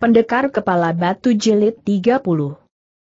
Pendekar Kepala Batu Jilid 30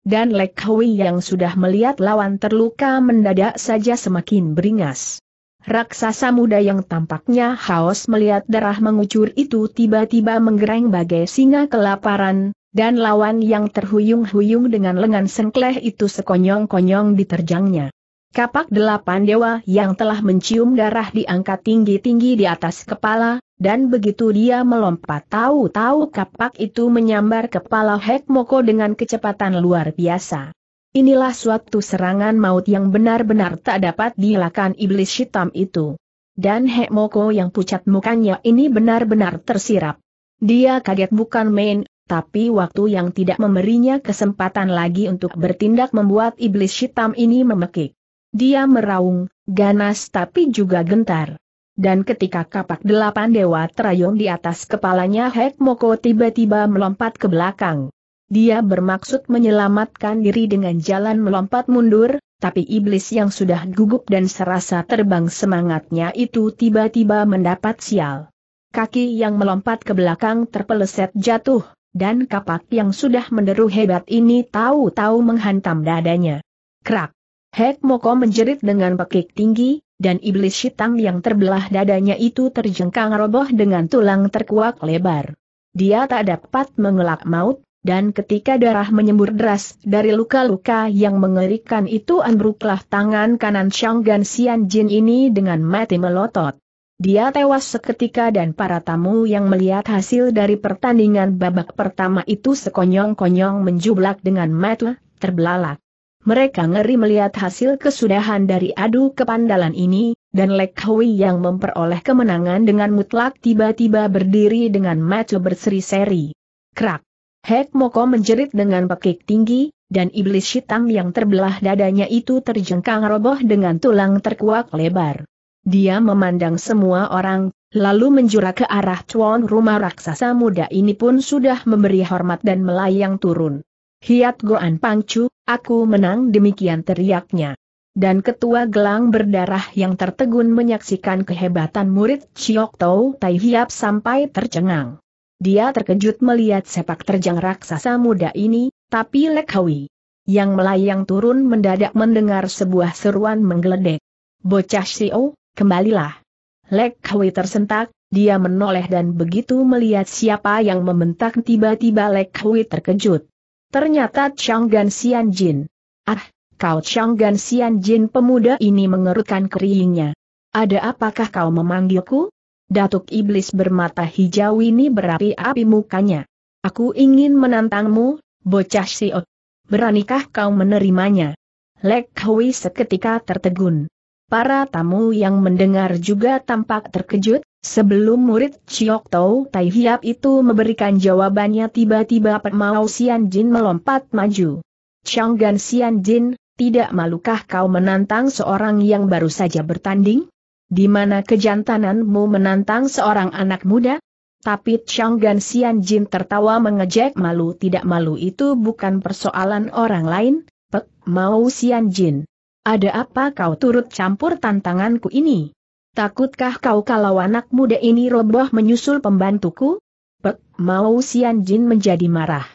Dan Lek Hui yang sudah melihat lawan terluka mendadak saja semakin beringas. Raksasa muda yang tampaknya haus melihat darah mengucur itu tiba-tiba menggereng bagai singa kelaparan, dan lawan yang terhuyung-huyung dengan lengan sengkleh itu sekonyong-konyong diterjangnya. Kapak delapan dewa yang telah mencium darah diangkat tinggi-tinggi di atas kepala, dan begitu dia melompat tahu-tahu kapak itu menyambar kepala Hek Moko dengan kecepatan luar biasa. Inilah suatu serangan maut yang benar-benar tak dapat dilakukan iblis hitam itu. Dan Hek Moko yang pucat mukanya ini benar-benar tersirap. Dia kaget bukan main, tapi waktu yang tidak memberinya kesempatan lagi untuk bertindak membuat iblis hitam ini memekik. Dia meraung, ganas tapi juga gentar. Dan ketika kapak delapan dewa terayun di atas kepalanya Hek Moko tiba-tiba melompat ke belakang. Dia bermaksud menyelamatkan diri dengan jalan melompat mundur, tapi iblis yang sudah gugup dan serasa terbang semangatnya itu tiba-tiba mendapat sial. Kaki yang melompat ke belakang terpeleset jatuh, dan kapak yang sudah menderu hebat ini tahu-tahu menghantam dadanya. Krak! Hek Moko menjerit dengan pekik tinggi, dan iblis hitam yang terbelah dadanya itu terjengkang roboh dengan tulang terkuak lebar. Dia tak dapat mengelak maut, dan ketika darah menyembur deras dari luka-luka yang mengerikan itu ambruklah tangan kanan Shanggan Sian Jin ini dengan mati melotot. Dia tewas seketika dan para tamu yang melihat hasil dari pertandingan babak pertama itu sekonyong-konyong menjublak dengan mata terbelalak. Mereka ngeri melihat hasil kesudahan dari adu kepandalan ini, dan Lek Hui yang memperoleh kemenangan dengan mutlak tiba-tiba berdiri dengan mata berseri-seri. Krak! Hek Moko menjerit dengan pekik tinggi, dan iblis hitam yang terbelah dadanya itu terjengkang roboh dengan tulang terkuak lebar. Dia memandang semua orang, lalu menjura ke arah tuan rumah raksasa muda ini pun sudah memberi hormat dan melayang turun. Hiat Goan Pangcu, aku menang demikian teriaknya. Dan ketua gelang berdarah yang tertegun menyaksikan kehebatan murid Chiok Tau Tai Hiap sampai tercengang. Dia terkejut melihat sepak terjang raksasa muda ini, tapi Lek Hui, yang melayang turun mendadak mendengar sebuah seruan menggeledek. Bocah Sio, kembalilah. Lek Hui tersentak, dia menoleh dan begitu melihat siapa yang membentak tiba-tiba Lek Hui terkejut. Ternyata Chang Gan Xian Jin. Ah, kau Chang Gan Xian Jin pemuda ini mengerutkan keringnya. Ada apakah kau memanggilku? Datuk Iblis bermata hijau ini berapi-api mukanya. Aku ingin menantangmu, bocah siot. Beranikah kau menerimanya? Lek Hui seketika tertegun. Para tamu yang mendengar juga tampak terkejut, Sebelum murid Chiok Tau Tai Hiap itu memberikan jawabannya tiba-tiba Mau Sian Jin melompat maju. Changgan Sian Jin, tidak malukah kau menantang seorang yang baru saja bertanding? Di mana kejantananmu menantang seorang anak muda? Tapi Changgan Sian Jin tertawa mengejek malu tidak malu itu bukan persoalan orang lain, Pek Mau Sian Jin. Ada apa kau turut campur tantanganku ini? Takutkah kau kalau anak muda ini roboh menyusul pembantuku? Pek, mau Sian Jin menjadi marah.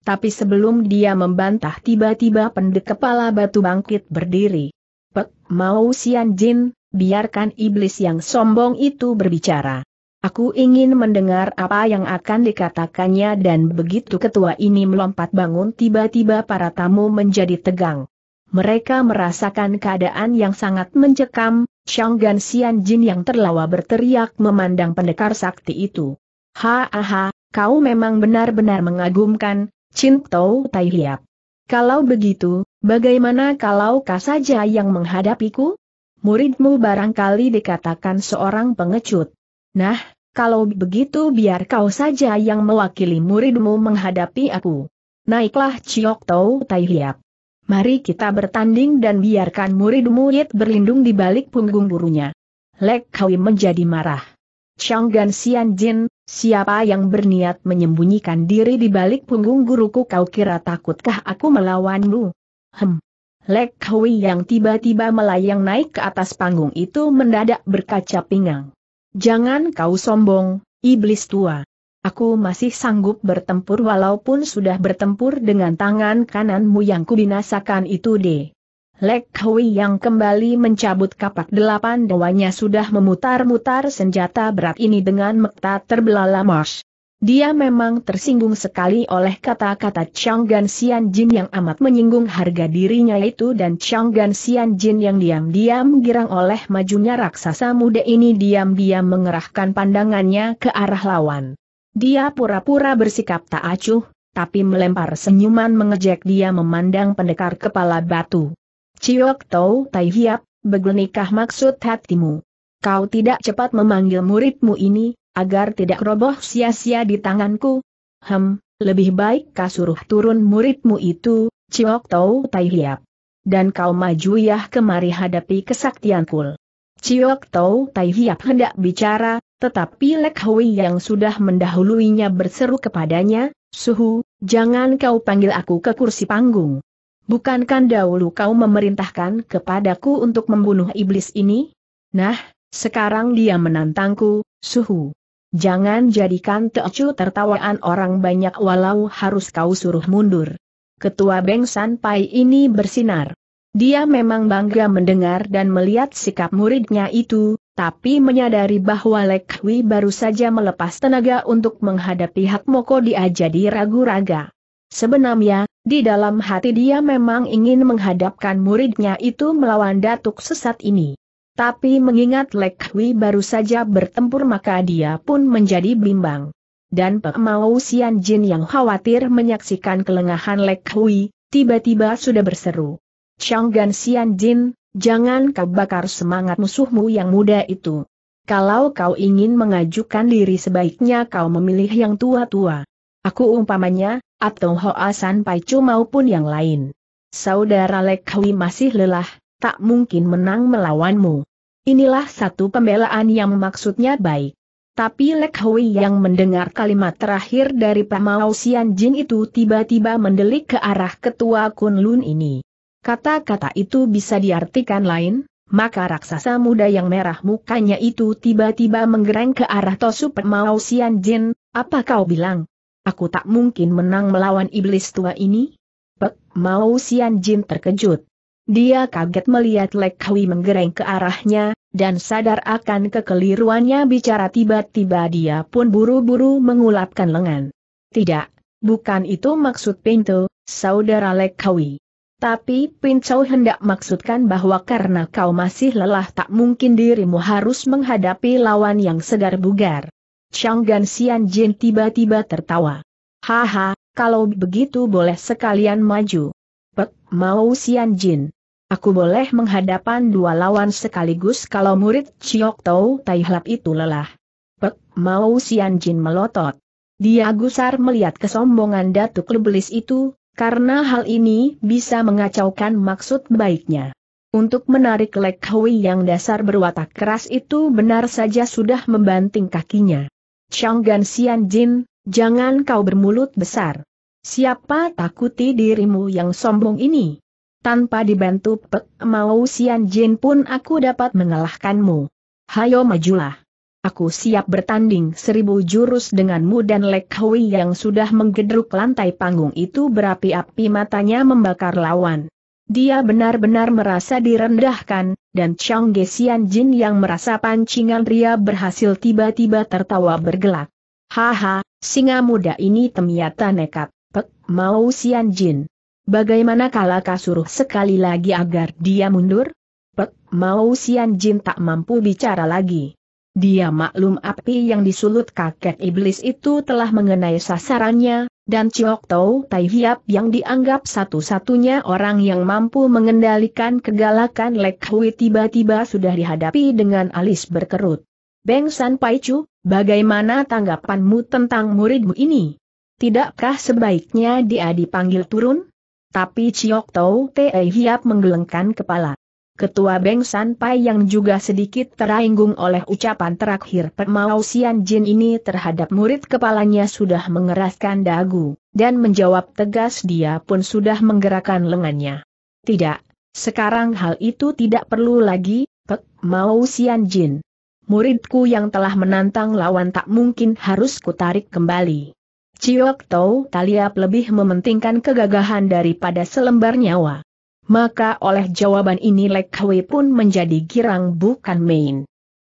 Tapi sebelum dia membantah tiba-tiba pendek kepala batu bangkit berdiri. Pek, mau Sian Jin, biarkan iblis yang sombong itu berbicara. Aku ingin mendengar apa yang akan dikatakannya dan begitu ketua ini melompat bangun tiba-tiba para tamu menjadi tegang. Mereka merasakan keadaan yang sangat mencekam, Gan Sian Jin yang terlawa berteriak memandang pendekar sakti itu. Ha-ha, kau memang benar-benar mengagumkan, Chin Tau Tai Hiap. Kalau begitu, bagaimana kalau kau saja yang menghadapiku? Muridmu barangkali dikatakan seorang pengecut. Nah, kalau begitu biar kau saja yang mewakili muridmu menghadapi aku. Naiklah Ciok Tau Tai Hiap. Mari kita bertanding dan biarkan murid-murid berlindung di balik punggung gurunya. Lek Kawi menjadi marah. Gan Sian Jin, siapa yang berniat menyembunyikan diri di balik punggung guruku kau kira takutkah aku melawanmu? Hem. Lek Kawi yang tiba-tiba melayang naik ke atas panggung itu mendadak berkaca pinggang. Jangan kau sombong, iblis tua. Aku masih sanggup bertempur walaupun sudah bertempur dengan tangan kananmu yang kubinasakan itu deh. Lek Hui yang kembali mencabut kapak delapan dewanya sudah memutar-mutar senjata berat ini dengan mekta terbelalak mars. Dia memang tersinggung sekali oleh kata-kata Chang Gan Xian Jin yang amat menyinggung harga dirinya itu dan Chang Gan Xian Jin yang diam-diam girang oleh majunya raksasa muda ini diam-diam mengerahkan pandangannya ke arah lawan. Dia pura-pura bersikap tak acuh, tapi melempar senyuman mengejek dia memandang pendekar kepala batu. Ciok Tau Tai Hiap, begenikah maksud hatimu? Kau tidak cepat memanggil muridmu ini, agar tidak roboh sia-sia di tanganku? Hem, lebih baik kau suruh turun muridmu itu, Ciok Tau Tai Hiap. Dan kau maju ya kemari hadapi kesaktianku. Ciok Tau Tai Hiap hendak bicara, tetapi Lek Hui yang sudah mendahuluinya berseru kepadanya, Suhu, jangan kau panggil aku ke kursi panggung. Bukankah dahulu kau memerintahkan kepadaku untuk membunuh iblis ini? Nah, sekarang dia menantangku, Suhu. Jangan jadikan teocu tertawaan orang banyak walau harus kau suruh mundur. Ketua Beng San Pai ini bersinar. Dia memang bangga mendengar dan melihat sikap muridnya itu, tapi menyadari bahwa Lek Hui baru saja melepas tenaga untuk menghadapi Hak Moko dia jadi ragu-raga. Sebenarnya, di dalam hati dia memang ingin menghadapkan muridnya itu melawan datuk sesat ini. Tapi mengingat Lek Hui baru saja bertempur maka dia pun menjadi bimbang. Dan Pek Mau Sian Jin yang khawatir menyaksikan kelengahan Lek Hui, tiba-tiba sudah berseru. Chang Gan Sian Jin, Jangan kau bakar semangat musuhmu yang muda itu. Kalau kau ingin mengajukan diri sebaiknya kau memilih yang tua-tua. Aku umpamanya, atau Hoa San Paicu maupun yang lain. Saudara Lek Hui masih lelah, tak mungkin menang melawanmu. Inilah satu pembelaan yang maksudnya baik. Tapi Lek Hui yang mendengar kalimat terakhir dari Pamau Jin itu tiba-tiba mendelik ke arah ketua Kun Lun ini. Kata-kata itu bisa diartikan lain, maka raksasa muda yang merah mukanya itu tiba-tiba menggereng ke arah Tosu Mau Sian Jin, apa kau bilang? Aku tak mungkin menang melawan iblis tua ini? Pek Mau Sian Jin terkejut. Dia kaget melihat Lek Hui menggereng ke arahnya, dan sadar akan kekeliruannya bicara tiba-tiba dia pun buru-buru mengulapkan lengan. Tidak, bukan itu maksud Pinto, saudara Lek Hui. Tapi Pincau hendak maksudkan bahwa karena kau masih lelah tak mungkin dirimu harus menghadapi lawan yang segar bugar. Chang Gan Xian Jin tiba-tiba tertawa. Haha, kalau begitu boleh sekalian maju. Pek, mau Xian Jin. Aku boleh menghadapan dua lawan sekaligus kalau murid Chiok Tau Tai Hlap itu lelah. Pek, mau Xian Jin melotot. Dia gusar melihat kesombongan Datuk Lebelis itu, karena hal ini bisa mengacaukan maksud baiknya. Untuk menarik Lek Hui yang dasar berwatak keras itu benar saja sudah membanting kakinya. Chang Gan Xian Jin, jangan kau bermulut besar. Siapa takuti dirimu yang sombong ini? Tanpa dibantu Pek Mau Xian Jin pun aku dapat mengalahkanmu. Hayo majulah. Aku siap bertanding seribu jurus denganmu dan Lek Hui yang sudah menggedruk lantai panggung itu berapi-api matanya membakar lawan. Dia benar-benar merasa direndahkan, dan Chang Gesian Jin yang merasa pancingan ria berhasil tiba-tiba tertawa bergelak. Haha, singa muda ini ternyata nekat, Pek Mau Sian Jin. Bagaimana kalau suruh sekali lagi agar dia mundur? Pek Mau Sian Jin tak mampu bicara lagi. Dia maklum api yang disulut kakek iblis itu telah mengenai sasarannya, dan Ciok Tau Tai Hiap yang dianggap satu-satunya orang yang mampu mengendalikan kegalakan Lek Hui tiba-tiba sudah dihadapi dengan alis berkerut. Beng San Pai Chu, bagaimana tanggapanmu tentang muridmu ini? Tidakkah sebaiknya dia dipanggil turun? Tapi Ciok Tau Tai Hiap menggelengkan kepala. Ketua Beng San Pai yang juga sedikit terainggung oleh ucapan terakhir Permau Sian Jin ini terhadap murid kepalanya sudah mengeraskan dagu, dan menjawab tegas dia pun sudah menggerakkan lengannya. Tidak, sekarang hal itu tidak perlu lagi, Pek Mau Sian Jin. Muridku yang telah menantang lawan tak mungkin harus kutarik kembali. Ciok Tau Taliap lebih mementingkan kegagahan daripada selembar nyawa. Maka oleh jawaban ini Lek pun menjadi girang bukan main.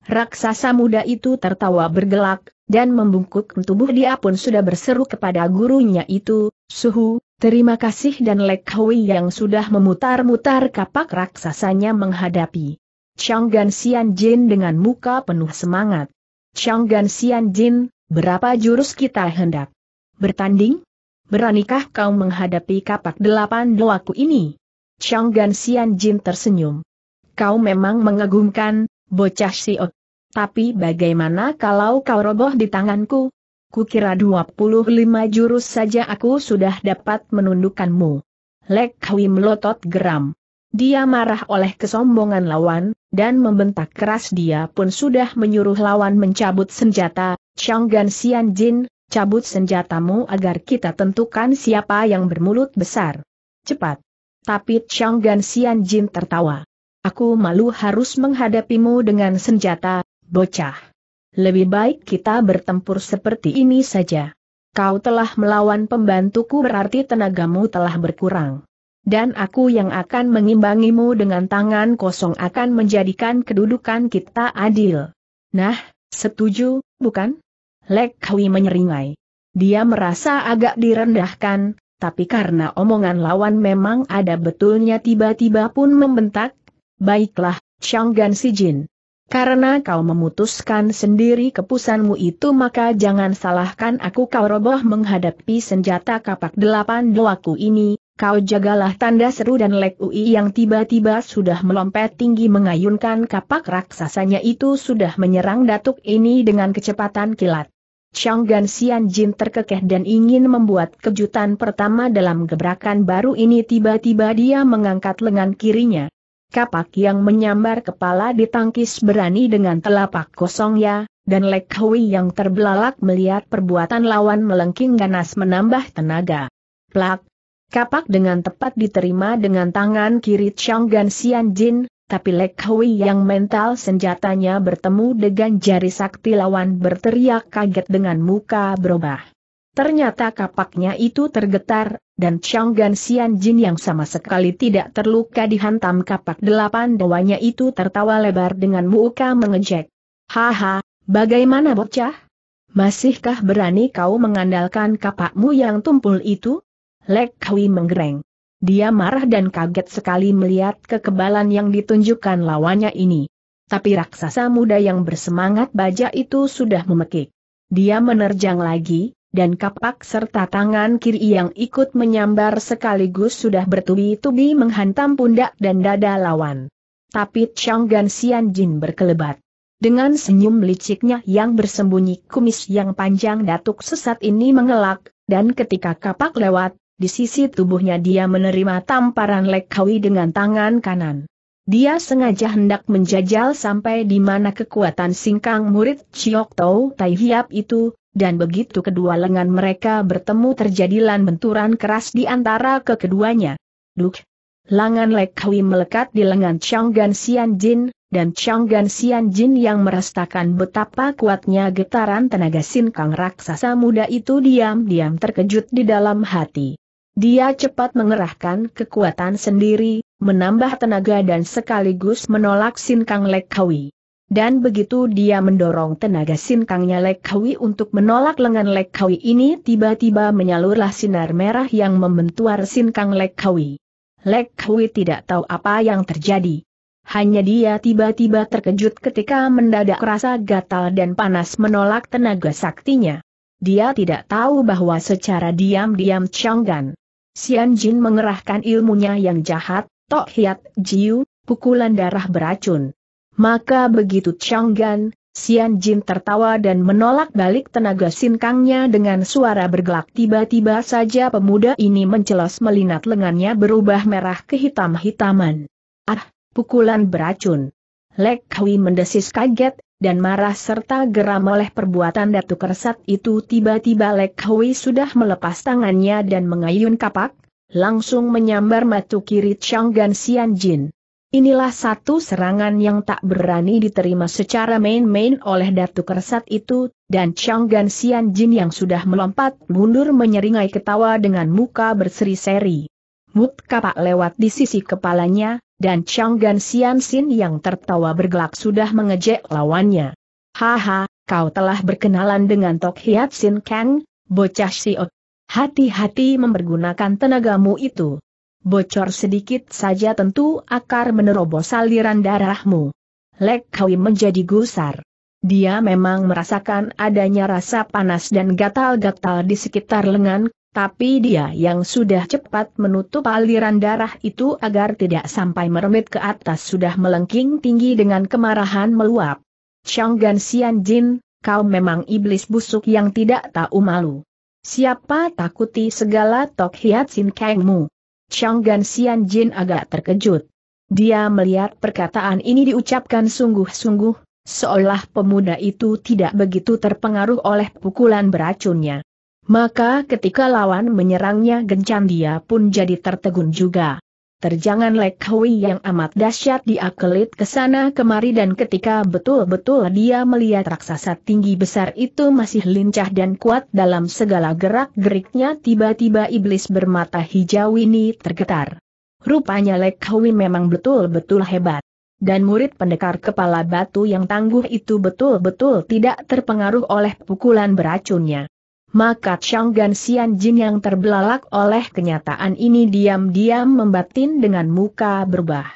Raksasa muda itu tertawa bergelak, dan membungkuk tubuh dia pun sudah berseru kepada gurunya itu, Suhu, terima kasih dan Lek yang sudah memutar-mutar kapak raksasanya menghadapi Chang Gan Xian Jin dengan muka penuh semangat. Chang Gan Xian Jin, berapa jurus kita hendak bertanding? Beranikah kau menghadapi kapak delapan doaku ini? Chang Gan Xian Jin tersenyum. Kau memang mengagumkan, bocah siok. Tapi bagaimana kalau kau roboh di tanganku? Kukira 25 jurus saja aku sudah dapat menundukkanmu. Lek Hui melotot geram. Dia marah oleh kesombongan lawan, dan membentak keras dia pun sudah menyuruh lawan mencabut senjata, Chang Gan Xian Jin, cabut senjatamu agar kita tentukan siapa yang bermulut besar. Cepat. Tapi Chang Gan Xian Jin tertawa. Aku malu harus menghadapimu dengan senjata, bocah. Lebih baik kita bertempur seperti ini saja. Kau telah melawan pembantuku berarti tenagamu telah berkurang dan aku yang akan mengimbangimu dengan tangan kosong akan menjadikan kedudukan kita adil. Nah, setuju, bukan? Lek Hui menyeringai. Dia merasa agak direndahkan, tapi karena omongan lawan memang ada betulnya tiba-tiba pun membentak, Baiklah, Changgan Si Jin. Karena kau memutuskan sendiri kepusanmu itu maka jangan salahkan aku kau roboh menghadapi senjata kapak delapan doaku ini, kau jagalah tanda seru dan Lek Ui yang tiba-tiba sudah melompet tinggi mengayunkan kapak raksasanya itu sudah menyerang datuk ini dengan kecepatan kilat. Chang Gan Xian Jin terkekeh dan ingin membuat kejutan pertama dalam gebrakan baru ini tiba-tiba dia mengangkat lengan kirinya. Kapak yang menyambar kepala ditangkis berani dengan telapak kosongnya, dan Lek Hui yang terbelalak melihat perbuatan lawan melengking ganas menambah tenaga. Plak, Kapak dengan tepat diterima dengan tangan kiri Chang Gan Xian Jin, tapi Lek Hui yang mental senjatanya bertemu dengan jari sakti lawan berteriak kaget dengan muka berubah. Ternyata kapaknya itu tergetar, dan Chang Gan Xian Jin yang sama sekali tidak terluka dihantam kapak delapan dewanya itu tertawa lebar dengan muka mengejek. Haha, bagaimana bocah? Masihkah berani kau mengandalkan kapakmu yang tumpul itu? Lek Hui menggereng. Dia marah dan kaget sekali melihat kekebalan yang ditunjukkan lawannya ini. Tapi raksasa muda yang bersemangat baja itu sudah memekik. Dia menerjang lagi, dan kapak serta tangan kiri yang ikut menyambar sekaligus sudah bertubi-tubi menghantam pundak dan dada lawan. Tapi Chang Gan Xian Jin berkelebat. Dengan senyum liciknya yang bersembunyi kumis yang panjang datuk sesat ini mengelak, dan ketika kapak lewat, di sisi tubuhnya dia menerima tamparan Lek Kawi dengan tangan kanan. Dia sengaja hendak menjajal sampai di mana kekuatan singkang murid Chiok Tau Tai Hiap itu, dan begitu kedua lengan mereka bertemu terjadilah benturan keras di antara kekeduanya. Duk! Langan Lek Kawi melekat di lengan Chang Gan Xian Jin, dan Chang Gan Xian Jin yang merasakan betapa kuatnya getaran tenaga sinkang raksasa muda itu diam-diam terkejut di dalam hati. Dia cepat mengerahkan kekuatan sendiri, menambah tenaga dan sekaligus menolak Sinkang Lekkawi. Dan begitu dia mendorong tenaga Sinkangnya Lekkawi untuk menolak lengan Lekkawi ini tiba-tiba menyalurlah sinar merah yang membentuar Sinkang Lekkawi. Lekkawi tidak tahu apa yang terjadi. Hanya dia tiba-tiba terkejut ketika mendadak rasa gatal dan panas menolak tenaga saktinya. Dia tidak tahu bahwa secara diam-diam Changgan Xian Jin mengerahkan ilmunya yang jahat, Tok Hiat Jiu, pukulan darah beracun. Maka begitu Changgan, Xian Jin tertawa dan menolak balik tenaga sinkangnya dengan suara bergelak tiba-tiba saja pemuda ini mencelos melinat lengannya berubah merah kehitam-hitaman. Ah, pukulan beracun. Lek Hui mendesis kaget, dan marah serta geram oleh perbuatan Datuk Kersat itu tiba-tiba Lek Hui sudah melepas tangannya dan mengayun kapak, langsung menyambar matu kiri Chang Gan Xian Jin. Inilah satu serangan yang tak berani diterima secara main-main oleh Datuk Kersat itu, dan Chang Gan Sian Jin yang sudah melompat mundur menyeringai ketawa dengan muka berseri-seri. Mut kapak lewat di sisi kepalanya, dan Chang Gan Sian Sin yang tertawa bergelak sudah mengejek lawannya. Haha, kau telah berkenalan dengan Tok Hiat Sin Kang, bocah siot. Hati-hati mempergunakan tenagamu itu bocor sedikit saja tentu akar menerobos aliran darahmu. Lek Kawi menjadi gusar. Dia memang merasakan adanya rasa panas dan gatal-gatal di sekitar lengan, tapi dia yang sudah cepat menutup aliran darah itu agar tidak sampai meremit ke atas sudah melengking tinggi dengan kemarahan meluap. Chang Gan Sian Jin, kau memang iblis busuk yang tidak tahu malu. Siapa takuti segala tok hiat sin kengmu? Chang Gan Sian Jin agak terkejut. Dia melihat perkataan ini diucapkan sungguh-sungguh, seolah pemuda itu tidak begitu terpengaruh oleh pukulan beracunnya. Maka ketika lawan menyerangnya gencan dia pun jadi tertegun juga. Terjangan Lek Hui yang amat dahsyat dia kelit ke sana kemari dan ketika betul-betul dia melihat raksasa tinggi besar itu masih lincah dan kuat dalam segala gerak-geriknya tiba-tiba iblis bermata hijau ini tergetar. Rupanya Lek Hui memang betul-betul hebat. Dan murid pendekar kepala batu yang tangguh itu betul-betul tidak terpengaruh oleh pukulan beracunnya. Maka Chang Gan Sian Jin yang terbelalak oleh kenyataan ini diam-diam membatin dengan muka berubah.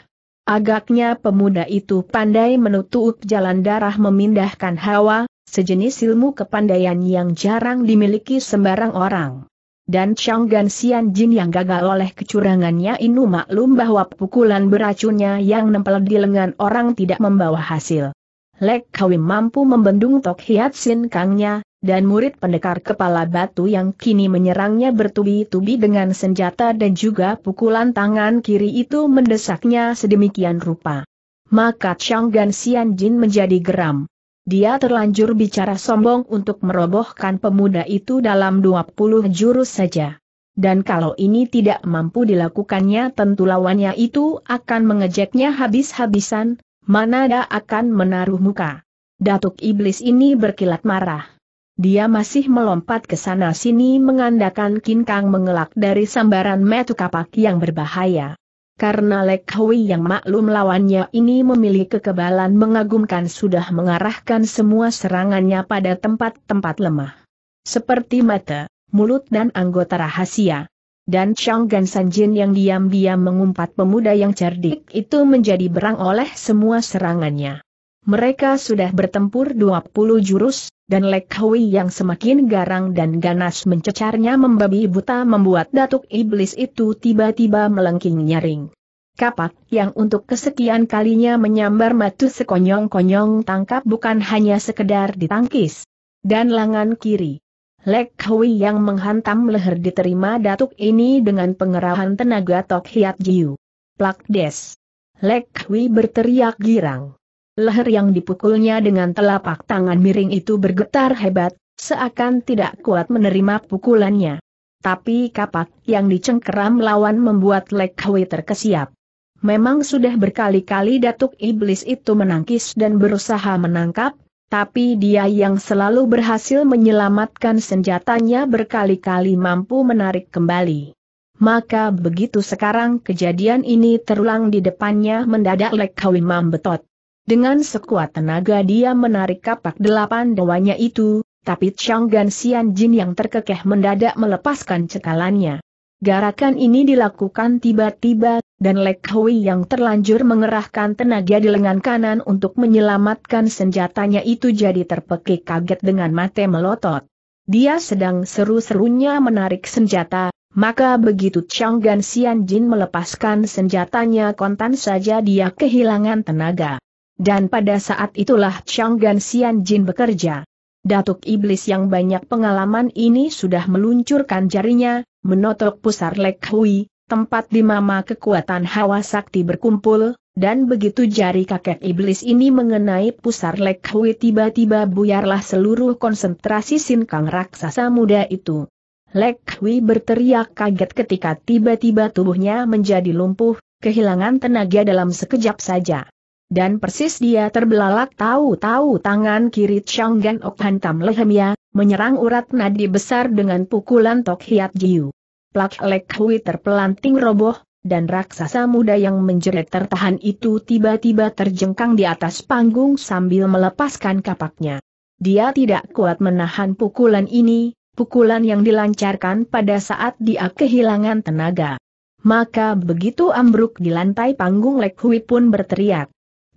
Agaknya pemuda itu pandai menutup jalan darah memindahkan hawa, sejenis ilmu kepandaian yang jarang dimiliki sembarang orang. Dan Chang Gan Sian Jin yang gagal oleh kecurangannya ini maklum bahwa pukulan beracunnya yang nempel di lengan orang tidak membawa hasil. Lek Kawim mampu membendung Tok Hiat Sin Kangnya, dan murid pendekar kepala batu yang kini menyerangnya bertubi-tubi dengan senjata dan juga pukulan tangan kiri itu mendesaknya sedemikian rupa. Maka Chang Gan Sian Jin menjadi geram. Dia terlanjur bicara sombong untuk merobohkan pemuda itu dalam 20 jurus saja. Dan kalau ini tidak mampu dilakukannya tentu lawannya itu akan mengejeknya habis-habisan, mana ada akan menaruh muka. Datuk Iblis ini berkilat marah dia masih melompat ke sana sini mengandalkan kinkang mengelak dari sambaran metu kapak yang berbahaya. Karena Lek Hui yang maklum lawannya ini memiliki kekebalan mengagumkan sudah mengarahkan semua serangannya pada tempat-tempat lemah. Seperti mata, mulut dan anggota rahasia. Dan Chang Gan Sanjin yang diam-diam mengumpat pemuda yang cerdik itu menjadi berang oleh semua serangannya. Mereka sudah bertempur 20 jurus, dan Lek Hui yang semakin garang dan ganas mencecarnya membabi buta membuat datuk iblis itu tiba-tiba melengking nyaring. Kapak yang untuk kesekian kalinya menyambar matu sekonyong-konyong tangkap bukan hanya sekedar ditangkis. Dan lengan kiri. Lek Hui yang menghantam leher diterima datuk ini dengan pengerahan tenaga Tok Hiat Jiu. Plak des. Lek Hui berteriak girang leher yang dipukulnya dengan telapak tangan miring itu bergetar hebat, seakan tidak kuat menerima pukulannya. Tapi kapak yang dicengkeram lawan membuat Lek terkesiap. Memang sudah berkali-kali Datuk Iblis itu menangkis dan berusaha menangkap, tapi dia yang selalu berhasil menyelamatkan senjatanya berkali-kali mampu menarik kembali. Maka begitu sekarang kejadian ini terulang di depannya mendadak Lek Hui mambetot. Dengan sekuat tenaga dia menarik kapak delapan dewanya itu, tapi Chang Gan Sian Jin yang terkekeh mendadak melepaskan cekalannya. Garakan ini dilakukan tiba-tiba, dan Lek Hui yang terlanjur mengerahkan tenaga di lengan kanan untuk menyelamatkan senjatanya itu jadi terpekik kaget dengan mata melotot. Dia sedang seru-serunya menarik senjata, maka begitu Chang Gan Sian Jin melepaskan senjatanya kontan saja dia kehilangan tenaga. Dan pada saat itulah Chang Gan Sian Jin bekerja. Datuk Iblis yang banyak pengalaman ini sudah meluncurkan jarinya, menotok pusar Lek Hui, tempat di mama kekuatan hawa sakti berkumpul, dan begitu jari kakek iblis ini mengenai pusar Lek Hui tiba-tiba buyarlah seluruh konsentrasi sinkang raksasa muda itu. Lek Hui berteriak kaget ketika tiba-tiba tubuhnya menjadi lumpuh, kehilangan tenaga dalam sekejap saja. Dan persis dia terbelalak tahu-tahu tangan kiri Chang Gan Ok hantam lehernya, menyerang urat nadi besar dengan pukulan Tok Hiat Jiu. Plak Lek Hui terpelanting roboh, dan raksasa muda yang menjerit tertahan itu tiba-tiba terjengkang di atas panggung sambil melepaskan kapaknya. Dia tidak kuat menahan pukulan ini, pukulan yang dilancarkan pada saat dia kehilangan tenaga. Maka begitu ambruk di lantai panggung Lek Hui pun berteriak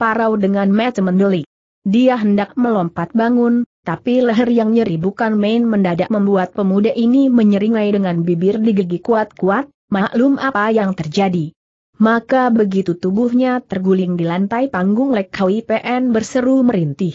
parau dengan mata mendelik. Dia hendak melompat bangun, tapi leher yang nyeri bukan main mendadak membuat pemuda ini menyeringai dengan bibir digigi kuat-kuat, maklum apa yang terjadi. Maka begitu tubuhnya terguling di lantai panggung Lek PN berseru merintih.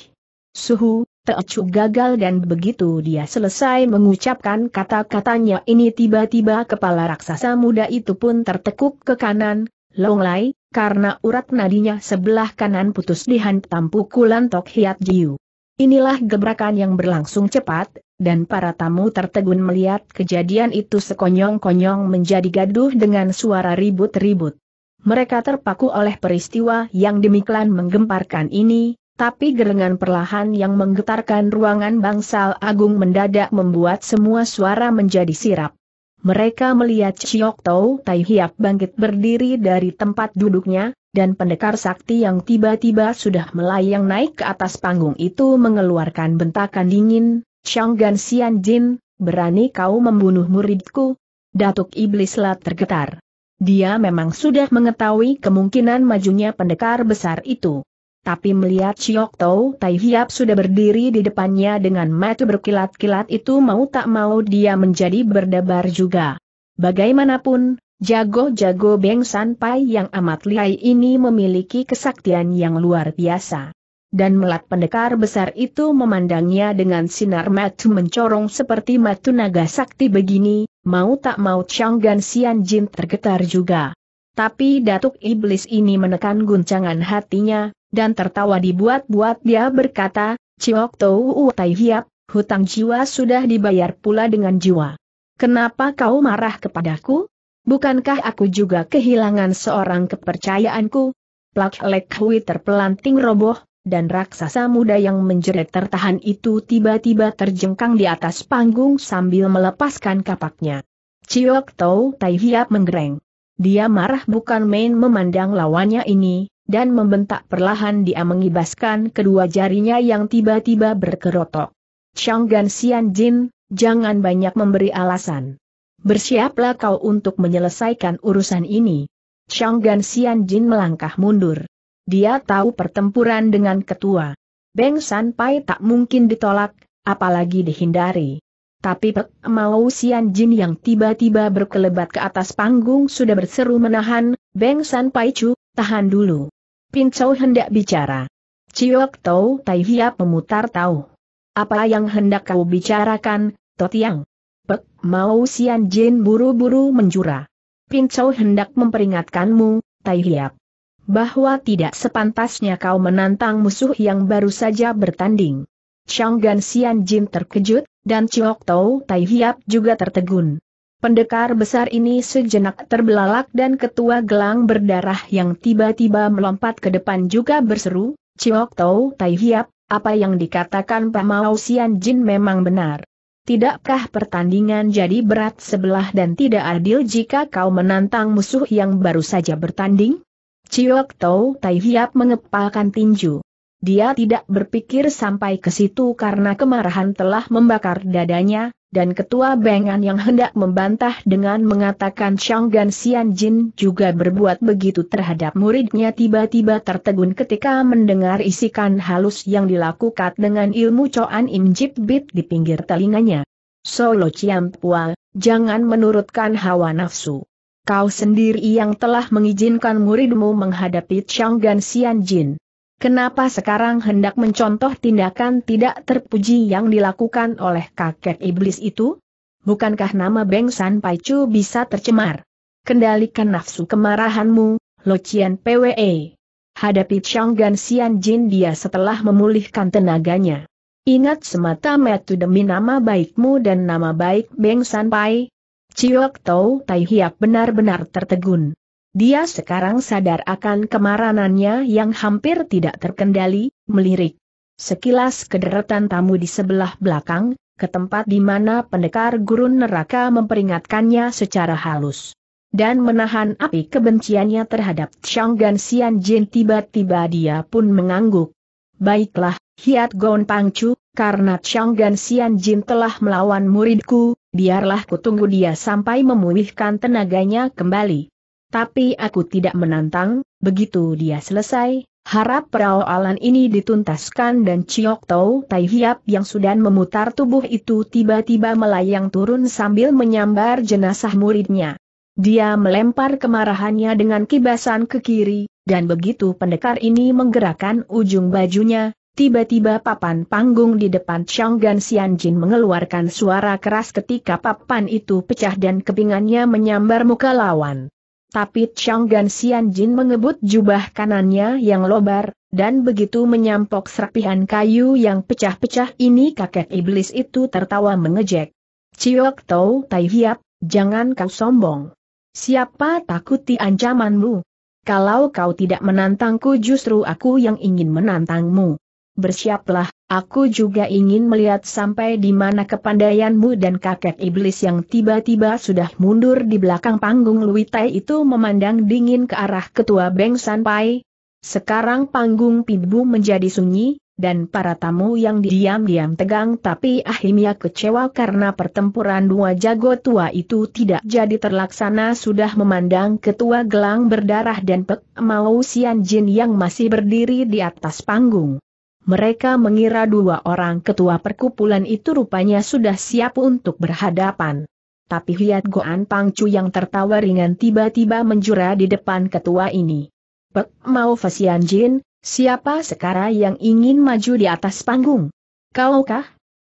Suhu, Teocu gagal dan begitu dia selesai mengucapkan kata-katanya ini tiba-tiba kepala raksasa muda itu pun tertekuk ke kanan, Longlai, karena urat nadinya sebelah kanan putus dihantam pukulan Tok Hiat Jiu. Inilah gebrakan yang berlangsung cepat, dan para tamu tertegun melihat kejadian itu sekonyong-konyong menjadi gaduh dengan suara ribut-ribut. Mereka terpaku oleh peristiwa yang demikian menggemparkan ini, tapi gerengan perlahan yang menggetarkan ruangan bangsal agung mendadak membuat semua suara menjadi sirap. Mereka melihat Chiok Tau Tai Hiap bangkit berdiri dari tempat duduknya, dan pendekar sakti yang tiba-tiba sudah melayang naik ke atas panggung itu mengeluarkan bentakan dingin, Gan Sian Jin, berani kau membunuh muridku? Datuk Iblislah tergetar. Dia memang sudah mengetahui kemungkinan majunya pendekar besar itu tapi melihat Chiok Tau Tai Hiap sudah berdiri di depannya dengan mata berkilat-kilat itu mau tak mau dia menjadi berdebar juga. Bagaimanapun, jago-jago Beng Sanpai yang amat lihai ini memiliki kesaktian yang luar biasa. Dan melat pendekar besar itu memandangnya dengan sinar mata mencorong seperti matu naga sakti begini, mau tak mau Changgan Sian Jin tergetar juga. Tapi Datuk Iblis ini menekan guncangan hatinya, dan tertawa dibuat-buat dia berkata, Ciok Tou Tai Hiap, hutang jiwa sudah dibayar pula dengan jiwa. Kenapa kau marah kepadaku? Bukankah aku juga kehilangan seorang kepercayaanku? Plak Lek Hui terpelanting roboh, dan raksasa muda yang menjerit tertahan itu tiba-tiba terjengkang di atas panggung sambil melepaskan kapaknya. Ciok Tou Tai Hiap menggereng. Dia marah bukan main memandang lawannya ini, dan membentak perlahan dia mengibaskan kedua jarinya yang tiba-tiba berkerotok. Changgan Sian Jin, jangan banyak memberi alasan. Bersiaplah kau untuk menyelesaikan urusan ini. Changgan Sian Jin melangkah mundur. Dia tahu pertempuran dengan ketua. Beng Sanpai tak mungkin ditolak, apalagi dihindari. Tapi Pek Mau Sian Jin yang tiba-tiba berkelebat ke atas panggung sudah berseru menahan, Beng Sanpai Chu, tahan dulu. Pincau hendak bicara. Ciok Tau Tai Hiap memutar tahu. Apa yang hendak kau bicarakan, Totiang? Pek, mau Sian Jin buru-buru menjura. Pincau hendak memperingatkanmu, Tai Hiap. Bahwa tidak sepantasnya kau menantang musuh yang baru saja bertanding. Changgan Sian Jin terkejut, dan Ciok Tau Tai Hiap juga tertegun. Pendekar besar ini sejenak terbelalak dan ketua gelang berdarah yang tiba-tiba melompat ke depan juga berseru, Ciok Tau Tai Hiap, apa yang dikatakan Pak Mao Jin memang benar. Tidakkah pertandingan jadi berat sebelah dan tidak adil jika kau menantang musuh yang baru saja bertanding? Ciok Tau Tai Hiap mengepalkan tinju. Dia tidak berpikir sampai ke situ karena kemarahan telah membakar dadanya, dan ketua Bengan yang hendak membantah dengan mengatakan Changgan Sian Jin juga berbuat begitu terhadap muridnya tiba-tiba tertegun ketika mendengar isikan halus yang dilakukan dengan ilmu Choan Im Jip Bit di pinggir telinganya. Solo Ciampua, jangan menurutkan hawa nafsu. Kau sendiri yang telah mengizinkan muridmu menghadapi Changgan Sian Jin. Kenapa sekarang hendak mencontoh tindakan tidak terpuji yang dilakukan oleh kakek iblis itu? Bukankah nama Beng San Paicu bisa tercemar? Kendalikan nafsu kemarahanmu, Locian PWE. Hadapi Changgan Sian Jin dia setelah memulihkan tenaganya. Ingat semata-mata demi nama baikmu dan nama baik Beng San Pai. Ciok Tau Tai Hiap benar-benar tertegun. Dia sekarang sadar akan kemaranannya yang hampir tidak terkendali, melirik. Sekilas kederetan tamu di sebelah belakang, ke tempat di mana pendekar gurun neraka memperingatkannya secara halus. Dan menahan api kebenciannya terhadap Chang Gan Sian Jin tiba-tiba dia pun mengangguk. Baiklah, Hiat Gon Pangcu, karena Chang Gan Sian Jin telah melawan muridku, biarlah kutunggu dia sampai memulihkan tenaganya kembali. Tapi aku tidak menantang, begitu dia selesai, harap persoalan ini dituntaskan dan Ciok Tau Tai Hiap yang sudah memutar tubuh itu tiba-tiba melayang turun sambil menyambar jenazah muridnya. Dia melempar kemarahannya dengan kibasan ke kiri, dan begitu pendekar ini menggerakkan ujung bajunya, tiba-tiba papan panggung di depan Changgan Sianjin mengeluarkan suara keras ketika papan itu pecah dan kepingannya menyambar muka lawan. Tapi Chang Gan Sian Jin mengebut jubah kanannya yang lobar, dan begitu menyampok serpihan kayu yang pecah-pecah ini kakek iblis itu tertawa mengejek. Ciok Tau Tai Hiap, jangan kau sombong. Siapa takuti ancamanmu? Kalau kau tidak menantangku justru aku yang ingin menantangmu. Bersiaplah, Aku juga ingin melihat sampai di mana kepandaianmu dan kakek iblis yang tiba-tiba sudah mundur di belakang panggung Luitai itu memandang dingin ke arah ketua Beng Sanpai. Sekarang panggung Pibu menjadi sunyi, dan para tamu yang diam-diam tegang tapi akhirnya kecewa karena pertempuran dua jago tua itu tidak jadi terlaksana sudah memandang ketua gelang berdarah dan Pek Mau Sian Jin yang masih berdiri di atas panggung. Mereka mengira dua orang ketua perkumpulan itu rupanya sudah siap untuk berhadapan. Tapi lihat Goan Pangcu yang tertawa ringan tiba-tiba menjura di depan ketua ini. Pek mau Fasian Jin, siapa sekarang yang ingin maju di atas panggung? Kaukah?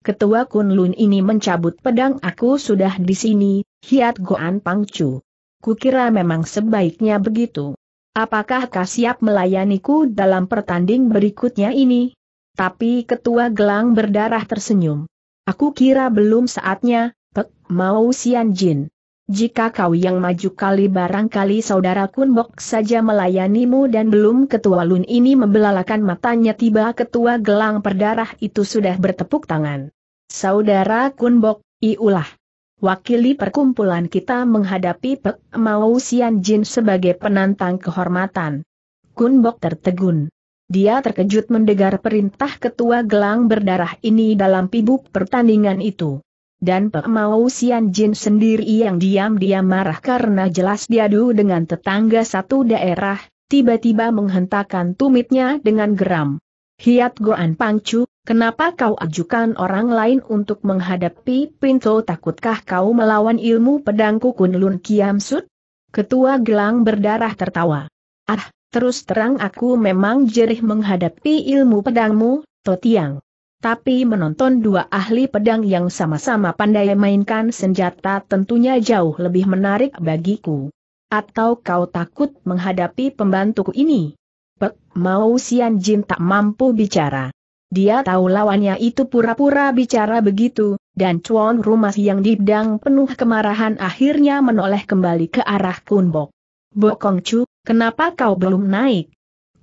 Ketua Kunlun ini mencabut pedang aku sudah di sini, hiat Goan Pangcu. Kukira memang sebaiknya begitu. Apakah kau siap melayaniku dalam pertanding berikutnya ini? Tapi ketua gelang berdarah tersenyum. Aku kira belum saatnya, Pek Mau Sian Jin. Jika kau yang maju kali barangkali saudara Kun Bok saja melayanimu dan belum ketua Lun ini membelalakan matanya tiba ketua gelang berdarah itu sudah bertepuk tangan. Saudara Kun Bok, iulah. Wakili perkumpulan kita menghadapi Pek Mau Sian Jin sebagai penantang kehormatan. Kun Bok tertegun. Dia terkejut mendengar perintah ketua gelang berdarah ini dalam pibuk pertandingan itu. Dan Pak Mau Sian Jin sendiri yang diam-diam marah karena jelas diadu dengan tetangga satu daerah, tiba-tiba menghentakkan tumitnya dengan geram. Hiat Goan Pangcu, kenapa kau ajukan orang lain untuk menghadapi pintu takutkah kau melawan ilmu pedangku Kunlun Kiam Sut? Ketua gelang berdarah tertawa. Ah, Terus terang aku memang jerih menghadapi ilmu pedangmu, Totiang. Tapi menonton dua ahli pedang yang sama-sama pandai mainkan senjata tentunya jauh lebih menarik bagiku. Atau kau takut menghadapi pembantuku ini? Pek, mau Sian Jin tak mampu bicara. Dia tahu lawannya itu pura-pura bicara begitu, dan cuan rumah yang dibdang penuh kemarahan akhirnya menoleh kembali ke arah Kunbok. Bokong Chu, kenapa kau belum naik?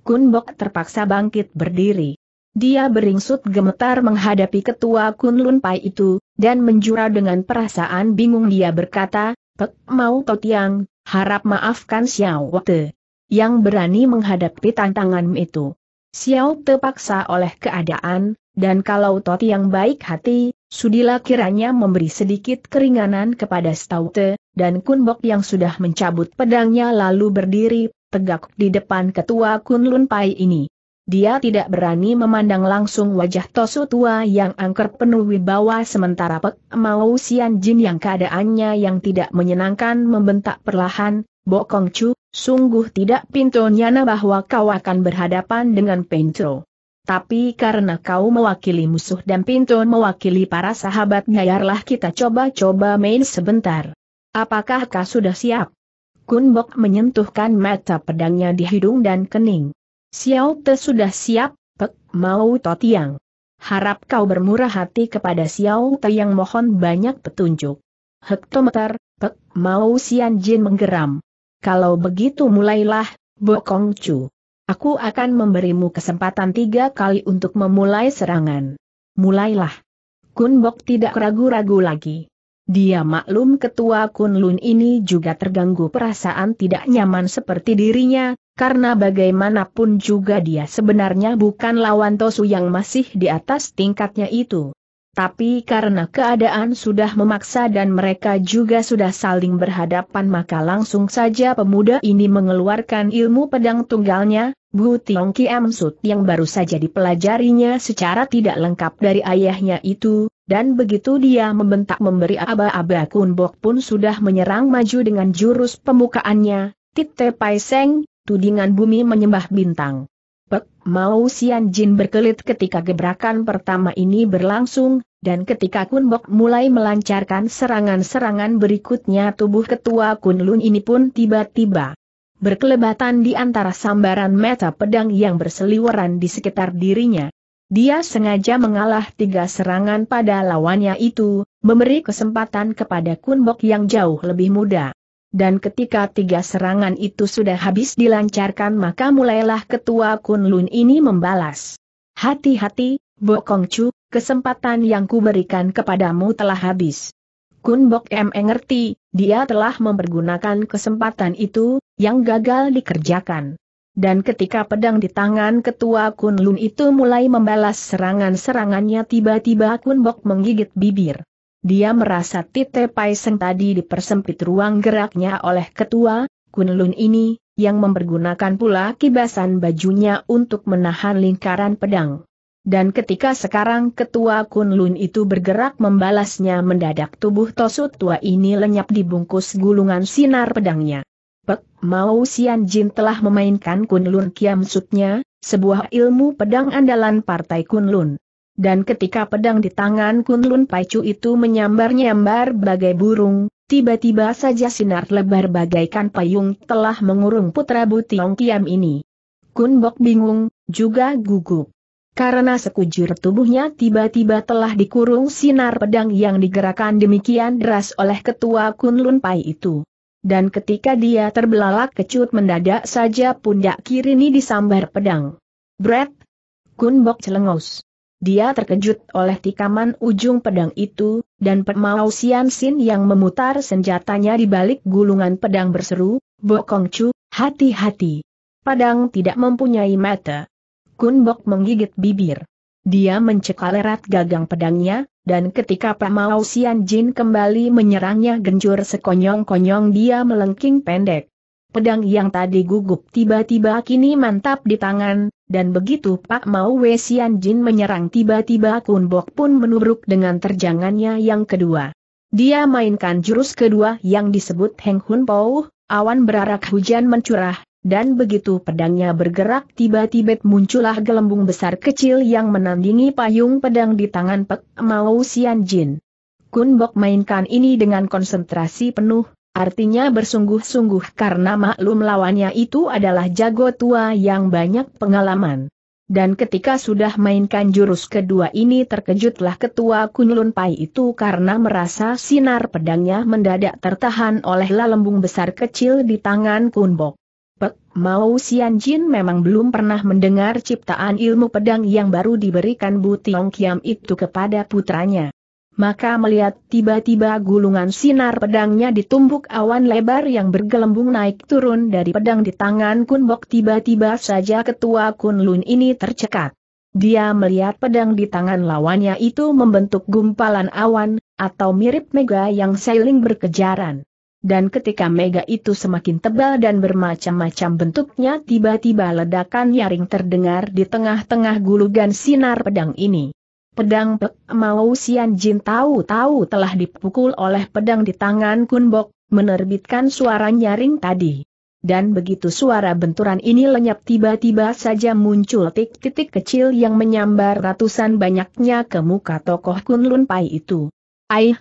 Kun Bok terpaksa bangkit berdiri. Dia beringsut gemetar menghadapi ketua Kun Lun Pai itu, dan menjura dengan perasaan bingung dia berkata, Pek mau Tiang, harap maafkan Xiao Te. Yang berani menghadapi tantangan itu. Xiao Te paksa oleh keadaan, dan kalau Tot yang baik hati, sudilah kiranya memberi sedikit keringanan kepada Staute, dan Kunbok yang sudah mencabut pedangnya lalu berdiri, tegak di depan ketua Kun Lun Pai ini. Dia tidak berani memandang langsung wajah Tosu tua yang angker penuh wibawa sementara Pek Mau Sian Jin yang keadaannya yang tidak menyenangkan membentak perlahan, Bokong Chu, sungguh tidak pintunya bahwa kau akan berhadapan dengan Pentro. Tapi karena kau mewakili musuh dan Pintun mewakili para sahabat biarlah kita coba-coba main sebentar. Apakah kau sudah siap? Kun Bok menyentuhkan mata pedangnya di hidung dan kening. Xiao Te sudah siap, Pek Mau Totiang. Harap kau bermurah hati kepada Xiao Te yang mohon banyak petunjuk. Hektometer, Pek Mau Sian Jin menggeram. Kalau begitu mulailah, Bokong Chu. Aku akan memberimu kesempatan tiga kali untuk memulai serangan. Mulailah. Kun Bok tidak ragu-ragu lagi. Dia maklum ketua Kun Lun ini juga terganggu perasaan tidak nyaman seperti dirinya, karena bagaimanapun juga dia sebenarnya bukan lawan Tosu yang masih di atas tingkatnya itu. Tapi karena keadaan sudah memaksa dan mereka juga sudah saling berhadapan maka langsung saja pemuda ini mengeluarkan ilmu pedang tunggalnya, Bu Tiong Kiam Sut yang baru saja dipelajarinya secara tidak lengkap dari ayahnya itu, dan begitu dia membentak memberi aba-aba Kun Bok pun sudah menyerang maju dengan jurus pemukaannya, Tite Pai Seng, tudingan bumi menyembah bintang. Pek Mau Sian Jin berkelit ketika gebrakan pertama ini berlangsung, dan ketika Kun Bok mulai melancarkan serangan-serangan berikutnya tubuh ketua Kun Lun ini pun tiba-tiba berkelebatan di antara sambaran meta pedang yang berseliweran di sekitar dirinya. Dia sengaja mengalah tiga serangan pada lawannya itu, memberi kesempatan kepada Kunbok yang jauh lebih muda. Dan ketika tiga serangan itu sudah habis dilancarkan maka mulailah ketua Kun Lun ini membalas. Hati-hati, Bokong Chu, kesempatan yang kuberikan kepadamu telah habis. Kun Bok M ngerti, dia telah mempergunakan kesempatan itu, yang gagal dikerjakan. Dan ketika pedang di tangan ketua Kun Lun itu mulai membalas serangan-serangannya tiba-tiba Kun Bok menggigit bibir. Dia merasa Tite Pai Seng tadi dipersempit ruang geraknya oleh ketua Kun Lun ini, yang mempergunakan pula kibasan bajunya untuk menahan lingkaran pedang. Dan ketika sekarang ketua Kun Lun itu bergerak membalasnya mendadak tubuh tosut tua ini lenyap dibungkus gulungan sinar pedangnya. Pek Mau Sian Jin telah memainkan Kun Lun Kiam Sutnya, sebuah ilmu pedang andalan partai Kun Lun. Dan ketika pedang di tangan Kun Lun Paicu itu menyambar-nyambar bagai burung, tiba-tiba saja sinar lebar bagaikan payung telah mengurung putra Butiong Kiam ini. Kun Bok bingung, juga gugup karena sekujur tubuhnya tiba-tiba telah dikurung sinar pedang yang digerakkan demikian deras oleh ketua Kun Lun Pai itu. Dan ketika dia terbelalak kecut mendadak saja pundak kiri ini disambar pedang. Brett! Kun Bok celengos. Dia terkejut oleh tikaman ujung pedang itu, dan Pemau Sian Sin yang memutar senjatanya di balik gulungan pedang berseru, Bokong Chu, hati-hati. Padang tidak mempunyai mata. Kun Bok menggigit bibir. Dia mencekal erat gagang pedangnya, dan ketika Pak Mau Sian Jin kembali menyerangnya genjur sekonyong-konyong dia melengking pendek. Pedang yang tadi gugup tiba-tiba kini mantap di tangan, dan begitu Pak Mau Sian Jin menyerang tiba-tiba Kun Bok pun menubruk dengan terjangannya yang kedua. Dia mainkan jurus kedua yang disebut Heng Hun Pou, awan berarak hujan mencurah, dan begitu pedangnya bergerak tiba-tiba muncullah gelembung besar kecil yang menandingi payung pedang di tangan Pek Mau Sian Jin. Kun Bok mainkan ini dengan konsentrasi penuh, artinya bersungguh-sungguh karena maklum lawannya itu adalah jago tua yang banyak pengalaman. Dan ketika sudah mainkan jurus kedua ini terkejutlah ketua Kunlun Pai itu karena merasa sinar pedangnya mendadak tertahan oleh lelembung besar kecil di tangan Kun Bok. Pek Mau Sian Jin memang belum pernah mendengar ciptaan ilmu pedang yang baru diberikan Bu Tiong Kiam itu kepada putranya. Maka melihat tiba-tiba gulungan sinar pedangnya ditumbuk awan lebar yang bergelembung naik turun dari pedang di tangan Kun Bok tiba-tiba saja ketua Kun Lun ini tercekat. Dia melihat pedang di tangan lawannya itu membentuk gumpalan awan, atau mirip mega yang sailing berkejaran. Dan ketika mega itu semakin tebal dan bermacam-macam bentuknya tiba-tiba ledakan nyaring terdengar di tengah-tengah gulugan sinar pedang ini. Pedang Pek Mau Sian Jin tahu-tahu telah dipukul oleh pedang di tangan Kun Bok, menerbitkan suara nyaring tadi. Dan begitu suara benturan ini lenyap tiba-tiba saja muncul titik-titik kecil yang menyambar ratusan banyaknya ke muka tokoh Kun Lun Pai itu. Aih,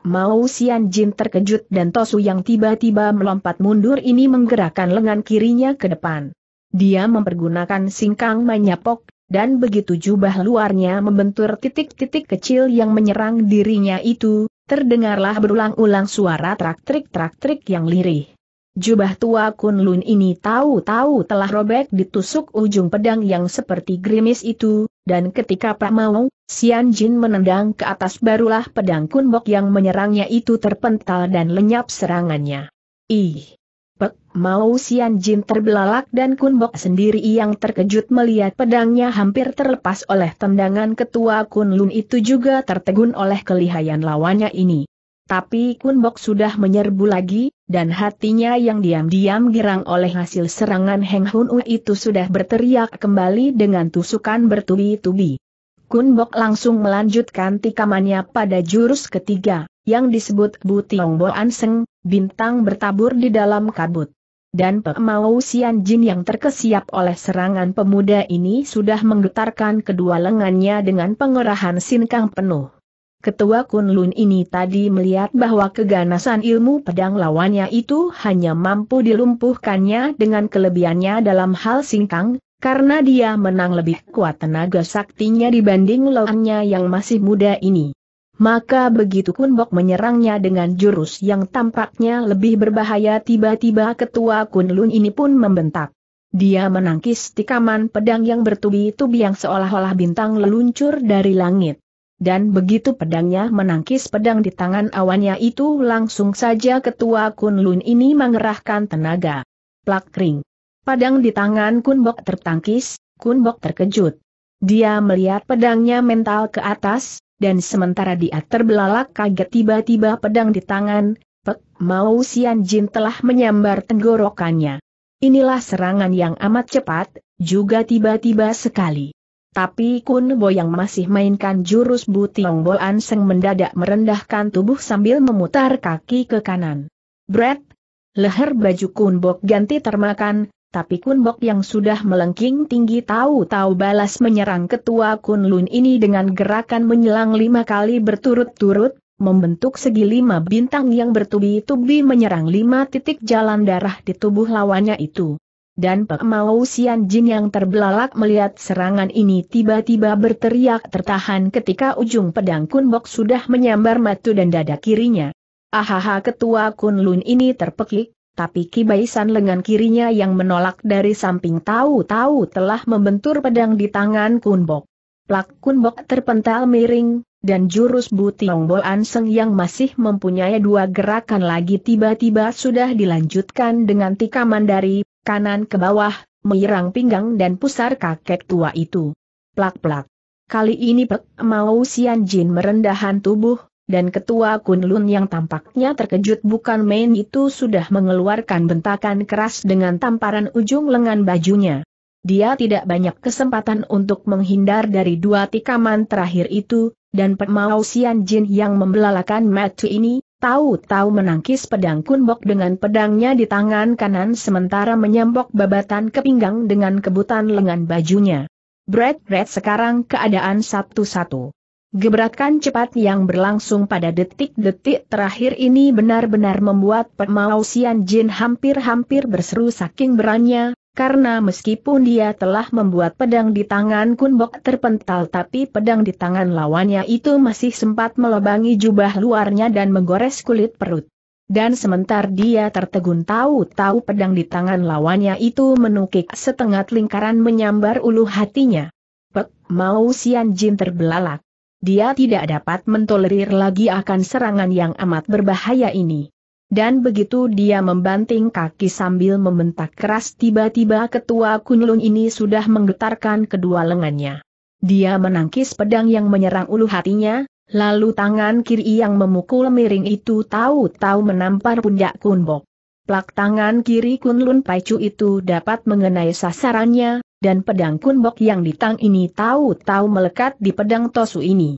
Pek Mau Sian Jin terkejut dan Tosu yang tiba-tiba melompat mundur ini menggerakkan lengan kirinya ke depan. Dia mempergunakan singkang menyapok, dan begitu jubah luarnya membentur titik-titik kecil yang menyerang dirinya itu, terdengarlah berulang-ulang suara trak-trik trak-trik yang lirih. Jubah tua Kun Lun ini tahu-tahu telah robek ditusuk ujung pedang yang seperti gerimis itu, dan ketika Pak Mau, Sian Jin menendang ke atas barulah pedang Kun Bok yang menyerangnya itu terpental dan lenyap serangannya. Ih! Pek Mau Sian Jin terbelalak dan Kun Bok sendiri yang terkejut melihat pedangnya hampir terlepas oleh tendangan ketua Kun Lun itu juga tertegun oleh kelihayan lawannya ini. Tapi Kun Bok sudah menyerbu lagi, dan hatinya yang diam-diam girang oleh hasil serangan Heng Hun U itu sudah berteriak kembali dengan tusukan bertubi-tubi. Kun Bok langsung melanjutkan tikamannya pada jurus ketiga, yang disebut Bu Tiong Bo Anseng, bintang bertabur di dalam kabut. Dan Pemau Sian Jin yang terkesiap oleh serangan pemuda ini sudah menggetarkan kedua lengannya dengan pengerahan sinkang penuh. Ketua Kun Lun ini tadi melihat bahwa keganasan ilmu pedang lawannya itu hanya mampu dilumpuhkannya dengan kelebihannya dalam hal singkang, karena dia menang lebih kuat tenaga saktinya dibanding lawannya yang masih muda ini. Maka begitu Kun Bok menyerangnya dengan jurus yang tampaknya lebih berbahaya tiba-tiba ketua Kun Lun ini pun membentak. Dia menangkis tikaman pedang yang bertubi-tubi yang seolah-olah bintang leluncur dari langit dan begitu pedangnya menangkis pedang di tangan awannya itu langsung saja ketua Kun Lun ini mengerahkan tenaga. Plak kering. Pedang di tangan Kun Bok tertangkis, Kun Bok terkejut. Dia melihat pedangnya mental ke atas, dan sementara dia terbelalak kaget tiba-tiba pedang di tangan, Pek Mau Sian Jin telah menyambar tenggorokannya. Inilah serangan yang amat cepat, juga tiba-tiba sekali. Tapi Kun Bo yang masih mainkan jurus Bu Tiong Bo Anseng mendadak merendahkan tubuh sambil memutar kaki ke kanan. Brett! Leher baju Kun Bok ganti termakan, tapi Kun Bok yang sudah melengking tinggi tahu-tahu balas menyerang ketua Kun Lun ini dengan gerakan menyelang lima kali berturut-turut, membentuk segi lima bintang yang bertubi-tubi menyerang lima titik jalan darah di tubuh lawannya itu dan Pemau Sian Jin yang terbelalak melihat serangan ini tiba-tiba berteriak tertahan ketika ujung pedang Kun Bok sudah menyambar matu dan dada kirinya. Ahaha ketua Kun Lun ini terpekik, tapi kibaisan lengan kirinya yang menolak dari samping tahu-tahu telah membentur pedang di tangan Kun Bok. Plak Kun Bok terpental miring, dan jurus Bu Tiong Bo Anseng yang masih mempunyai dua gerakan lagi tiba-tiba sudah dilanjutkan dengan tikaman dari kanan ke bawah, menyerang pinggang dan pusar kakek tua itu. Plak-plak. Kali ini Pek Mau Sian Jin merendahan tubuh, dan ketua Kun Lun yang tampaknya terkejut bukan main itu sudah mengeluarkan bentakan keras dengan tamparan ujung lengan bajunya. Dia tidak banyak kesempatan untuk menghindar dari dua tikaman terakhir itu, dan Pemau Sian Jin yang membelalakan matu ini, tahu-tahu menangkis pedang Kun Bok dengan pedangnya di tangan kanan sementara menyambok babatan ke pinggang dengan kebutan lengan bajunya. Brad Brad sekarang keadaan satu-satu. Gebrakan cepat yang berlangsung pada detik-detik terakhir ini benar-benar membuat Pemau Sian Jin hampir-hampir berseru saking berannya, karena meskipun dia telah membuat pedang di tangan Kun Bok terpental tapi pedang di tangan lawannya itu masih sempat melobangi jubah luarnya dan menggores kulit perut. Dan sementar dia tertegun tahu-tahu pedang di tangan lawannya itu menukik setengah lingkaran menyambar ulu hatinya. Pek, mau Sian Jin terbelalak. Dia tidak dapat mentolerir lagi akan serangan yang amat berbahaya ini. Dan begitu dia membanting kaki sambil membentak keras tiba-tiba ketua Kunlun ini sudah menggetarkan kedua lengannya. Dia menangkis pedang yang menyerang ulu hatinya, lalu tangan kiri yang memukul miring itu tahu-tahu menampar pundak Kunbok. Plak tangan kiri Kunlun Paicu itu dapat mengenai sasarannya, dan pedang Kunbok yang ditang ini tahu-tahu melekat di pedang Tosu ini.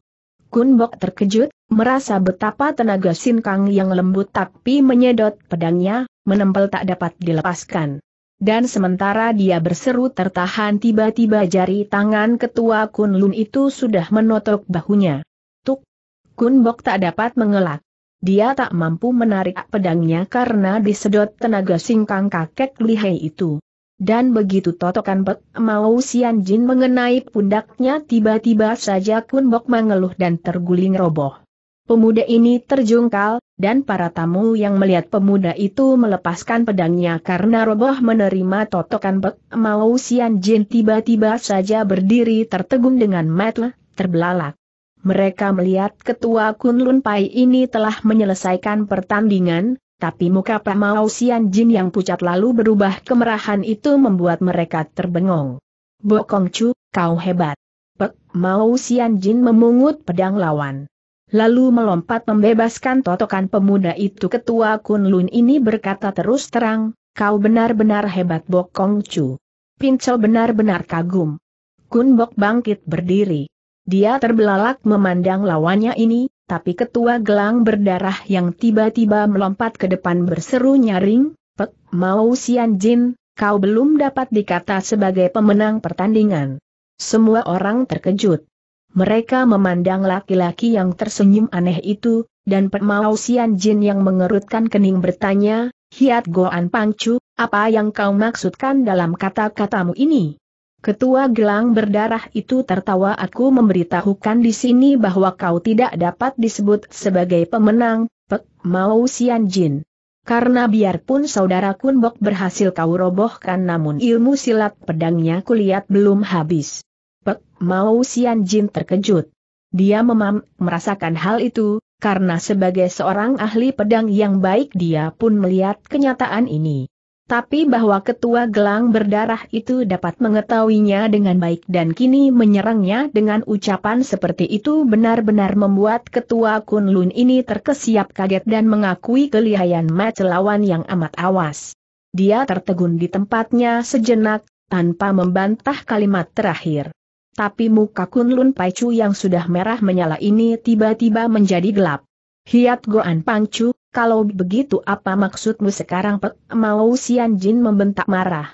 Kunbok terkejut, merasa betapa tenaga Sin Kang yang lembut tapi menyedot pedangnya, menempel tak dapat dilepaskan. Dan sementara dia berseru tertahan tiba-tiba jari tangan ketua Kun Lun itu sudah menotok bahunya. Tuk! Kun Bok tak dapat mengelak. Dia tak mampu menarik pedangnya karena disedot tenaga singkang kakek lihai itu. Dan begitu totokan Bek Mau Sian Jin mengenai pundaknya tiba-tiba saja Kun Bok mengeluh dan terguling roboh. Pemuda ini terjungkal, dan para tamu yang melihat pemuda itu melepaskan pedangnya karena roboh menerima totokan Bek Mau Sian Jin tiba-tiba saja berdiri tertegun dengan mata terbelalak. Mereka melihat ketua Kunlun Pai ini telah menyelesaikan pertandingan, tapi muka Pak Mau Sian Jin yang pucat lalu berubah kemerahan itu membuat mereka terbengong. Bokong Chu, kau hebat. Pek Mau Sian Jin memungut pedang lawan lalu melompat membebaskan totokan pemuda itu. Ketua Kunlun ini berkata terus terang, kau benar-benar hebat Bokong Chu. Pincel benar-benar kagum. Kun Bok bangkit berdiri. Dia terbelalak memandang lawannya ini, tapi ketua gelang berdarah yang tiba-tiba melompat ke depan berseru nyaring, Pek, mau Sian Jin, kau belum dapat dikata sebagai pemenang pertandingan. Semua orang terkejut. Mereka memandang laki-laki yang tersenyum aneh itu, dan Pemau Sian Jin yang mengerutkan kening bertanya, Hiat Goan Pangcu, apa yang kau maksudkan dalam kata-katamu ini? Ketua gelang berdarah itu tertawa aku memberitahukan di sini bahwa kau tidak dapat disebut sebagai pemenang, Pek Mau Sian Jin. Karena biarpun saudara Kunbok berhasil kau robohkan namun ilmu silat pedangnya kulihat belum habis. Pek Mau Sian Jin terkejut. Dia memam merasakan hal itu, karena sebagai seorang ahli pedang yang baik dia pun melihat kenyataan ini. Tapi bahwa ketua gelang berdarah itu dapat mengetahuinya dengan baik dan kini menyerangnya dengan ucapan seperti itu benar-benar membuat ketua Kunlun ini terkesiap kaget dan mengakui kelihayan match lawan yang amat awas. Dia tertegun di tempatnya sejenak, tanpa membantah kalimat terakhir. Tapi muka Kunlun Paicu yang sudah merah menyala ini tiba-tiba menjadi gelap. Hiat Goan Pangcu, kalau begitu apa maksudmu sekarang Pek Mau Sian Jin membentak marah.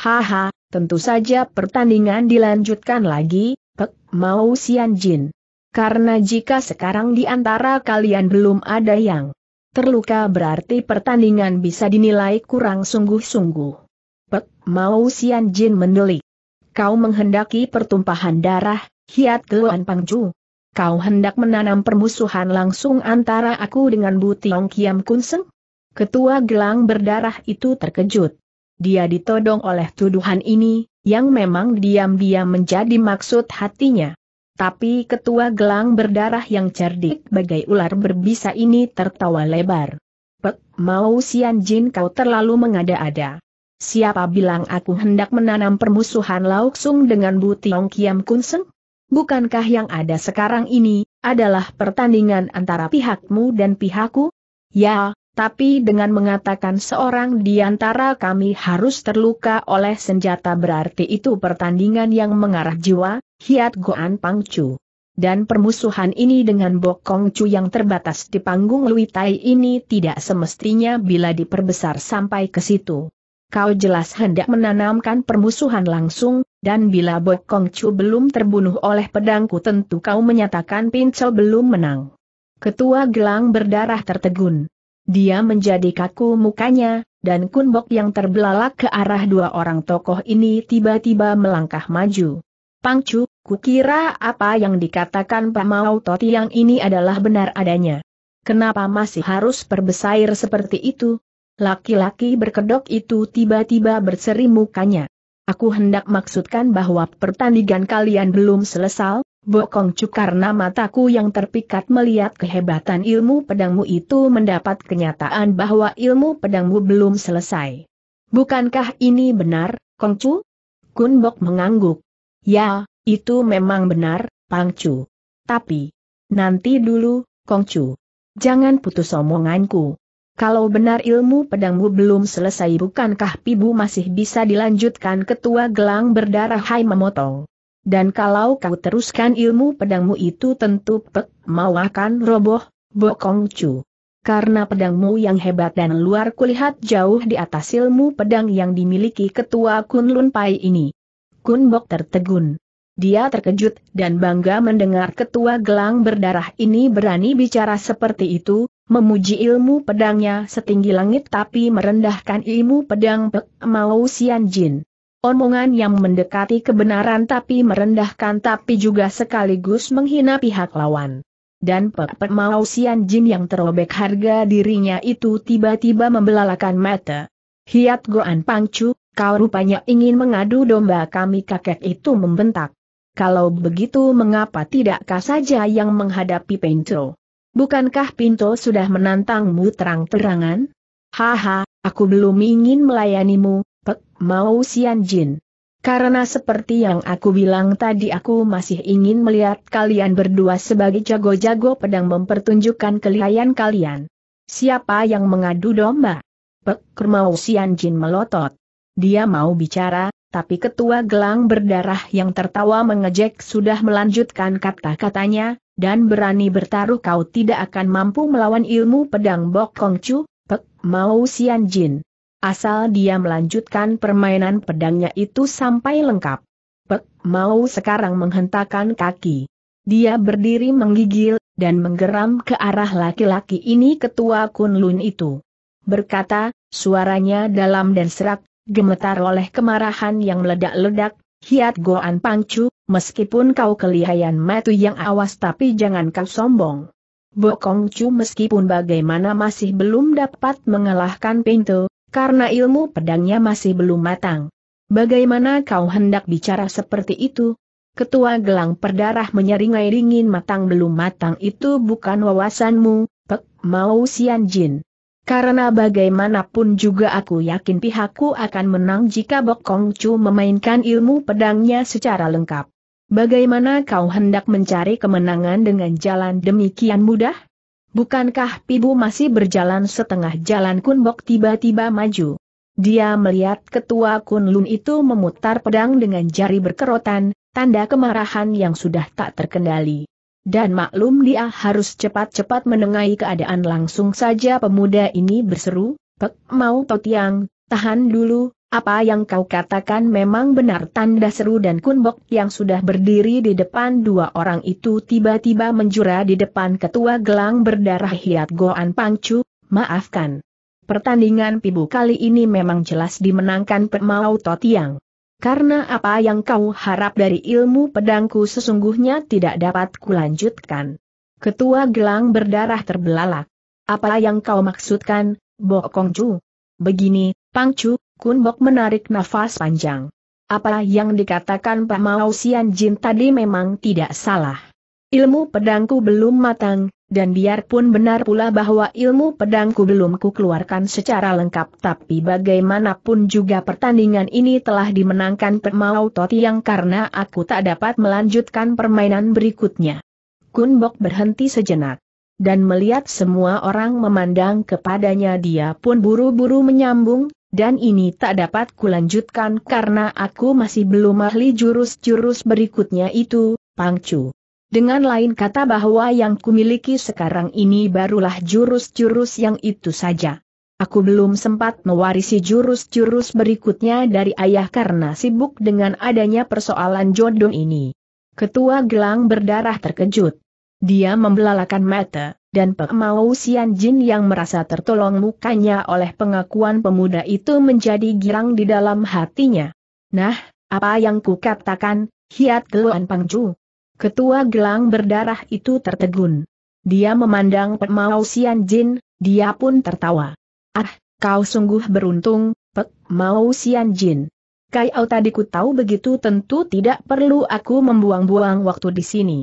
Haha, tentu saja pertandingan dilanjutkan lagi, Pek Mau Sian Jin. Karena jika sekarang di antara kalian belum ada yang terluka berarti pertandingan bisa dinilai kurang sungguh-sungguh. Pek Mau Sian Jin mendelik kau menghendaki pertumpahan darah, Hiat Geluan Pangju. Kau hendak menanam permusuhan langsung antara aku dengan Bu Tiong Kiam Kunseng? Ketua gelang berdarah itu terkejut. Dia ditodong oleh tuduhan ini, yang memang diam-diam menjadi maksud hatinya. Tapi ketua gelang berdarah yang cerdik bagai ular berbisa ini tertawa lebar. Pek, mau Sian Jin kau terlalu mengada-ada. Siapa bilang aku hendak menanam permusuhan langsung dengan Bu Tiong Kiam Kunseng? Bukankah yang ada sekarang ini, adalah pertandingan antara pihakmu dan pihakku? Ya, tapi dengan mengatakan seorang di antara kami harus terluka oleh senjata berarti itu pertandingan yang mengarah jiwa, Hiat Goan Pangcu. Dan permusuhan ini dengan Bokong Chu yang terbatas di panggung Lui Tai ini tidak semestinya bila diperbesar sampai ke situ kau jelas hendak menanamkan permusuhan langsung, dan bila Bok Kong Chu belum terbunuh oleh pedangku tentu kau menyatakan pincel belum menang. Ketua gelang berdarah tertegun. Dia menjadi kaku mukanya, dan Kun Bok yang terbelalak ke arah dua orang tokoh ini tiba-tiba melangkah maju. Pangcu, kukira apa yang dikatakan Pak Mau Toti yang ini adalah benar adanya. Kenapa masih harus perbesair seperti itu? Laki-laki berkedok itu tiba-tiba berseri mukanya. Aku hendak maksudkan bahwa pertandingan kalian belum selesai, Bokong Cu karena mataku yang terpikat melihat kehebatan ilmu pedangmu itu mendapat kenyataan bahwa ilmu pedangmu belum selesai. Bukankah ini benar, Kongcu? Kun Bok mengangguk. Ya, itu memang benar, Pangcu. Tapi, nanti dulu, Kongcu. Jangan putus omonganku. Kalau benar ilmu pedangmu belum selesai bukankah pibu masih bisa dilanjutkan ketua gelang berdarah hai memotong. Dan kalau kau teruskan ilmu pedangmu itu tentu pek mau akan roboh, bokong cu. Karena pedangmu yang hebat dan luar kulihat jauh di atas ilmu pedang yang dimiliki ketua Kun Lun Pai ini. Kun Bok tertegun. Dia terkejut dan bangga mendengar ketua gelang berdarah ini berani bicara seperti itu, memuji ilmu pedangnya setinggi langit tapi merendahkan ilmu pedang Pek Mau Sian Jin. Omongan yang mendekati kebenaran tapi merendahkan tapi juga sekaligus menghina pihak lawan. dan Pek Pek Mau Sian Jin yang terobek harga dirinya itu tiba-tiba membelalakan mata. Hiat Goan Pangcu, kau rupanya ingin mengadu domba kami kakek itu membentak. Kalau begitu mengapa tidakkah saja yang menghadapi Pinto? Bukankah Pinto sudah menantangmu terang-terangan? Haha, aku belum ingin melayanimu, Pek Mau Sian Jin. Karena seperti yang aku bilang tadi aku masih ingin melihat kalian berdua sebagai jago-jago pedang mempertunjukkan kelihayan kalian. Siapa yang mengadu domba? Pek Kermau Sian Jin melotot. Dia mau bicara, tapi ketua gelang berdarah yang tertawa mengejek sudah melanjutkan kata-katanya, dan berani bertaruh kau tidak akan mampu melawan ilmu pedang Bok Kong Chu, Pek Mau Sian Jin asal dia melanjutkan permainan pedangnya itu sampai lengkap. Pek mau sekarang menghentakkan kaki. Dia berdiri menggigil, dan menggeram ke arah laki-laki ini ketua Kun Lun itu. Berkata, suaranya dalam dan serak, gemetar oleh kemarahan yang meledak-ledak, Hiat Goan Pangcu, meskipun kau kelihayan matu yang awas tapi jangan kau sombong. Bokong Chu meskipun bagaimana masih belum dapat mengalahkan Pintu, karena ilmu pedangnya masih belum matang. Bagaimana kau hendak bicara seperti itu? Ketua gelang perdarah menyeringai dingin matang belum matang itu bukan wawasanmu, Pek Mau Sian Jin. Karena bagaimanapun juga aku yakin pihakku akan menang jika Bok Kong Chu memainkan ilmu pedangnya secara lengkap. Bagaimana kau hendak mencari kemenangan dengan jalan demikian mudah? Bukankah Pibu masih berjalan setengah jalan Kun Bok tiba-tiba maju? Dia melihat ketua Kun Lun itu memutar pedang dengan jari berkerotan, tanda kemarahan yang sudah tak terkendali. Dan maklum dia harus cepat-cepat menengahi keadaan langsung saja pemuda ini berseru, Pek mau Totiang, tahan dulu, apa yang kau katakan memang benar tanda seru dan Kunbok yang sudah berdiri di depan dua orang itu tiba-tiba menjura di depan ketua gelang berdarah Hiat Goan Pangcu, maafkan. Pertandingan pibu kali ini memang jelas dimenangkan Pemau Totiang. Karena apa yang kau harap dari ilmu pedangku sesungguhnya tidak dapat kulanjutkan. Ketua gelang berdarah terbelalak. Apa yang kau maksudkan, Bokongju? Begini, Pangcu, Kun Bok menarik nafas panjang. Apa yang dikatakan Pak Mao Sian Jin tadi memang tidak salah. Ilmu pedangku belum matang, dan biarpun benar pula bahwa ilmu pedangku belum kukeluarkan secara lengkap tapi bagaimanapun juga pertandingan ini telah dimenangkan Pak Mao yang karena aku tak dapat melanjutkan permainan berikutnya. Kun Bok berhenti sejenak. Dan melihat semua orang memandang kepadanya dia pun buru-buru menyambung, dan ini tak dapat kulanjutkan karena aku masih belum ahli jurus-jurus berikutnya itu, Pangcu. Dengan lain kata bahwa yang kumiliki sekarang ini barulah jurus-jurus yang itu saja. Aku belum sempat mewarisi jurus-jurus berikutnya dari ayah karena sibuk dengan adanya persoalan jodoh ini. Ketua gelang berdarah terkejut. Dia membelalakan mata dan Pek Mau Sian Jin yang merasa tertolong mukanya oleh pengakuan pemuda itu menjadi girang di dalam hatinya. Nah, apa yang ku katakan, Hiat Geluan Pangju. Ketua gelang berdarah itu tertegun. Dia memandang Pek Mau Sian Jin, dia pun tertawa. Ah, kau sungguh beruntung, Pek Mau Sian Jin. Kau tadi ku tahu begitu tentu tidak perlu aku membuang-buang waktu di sini.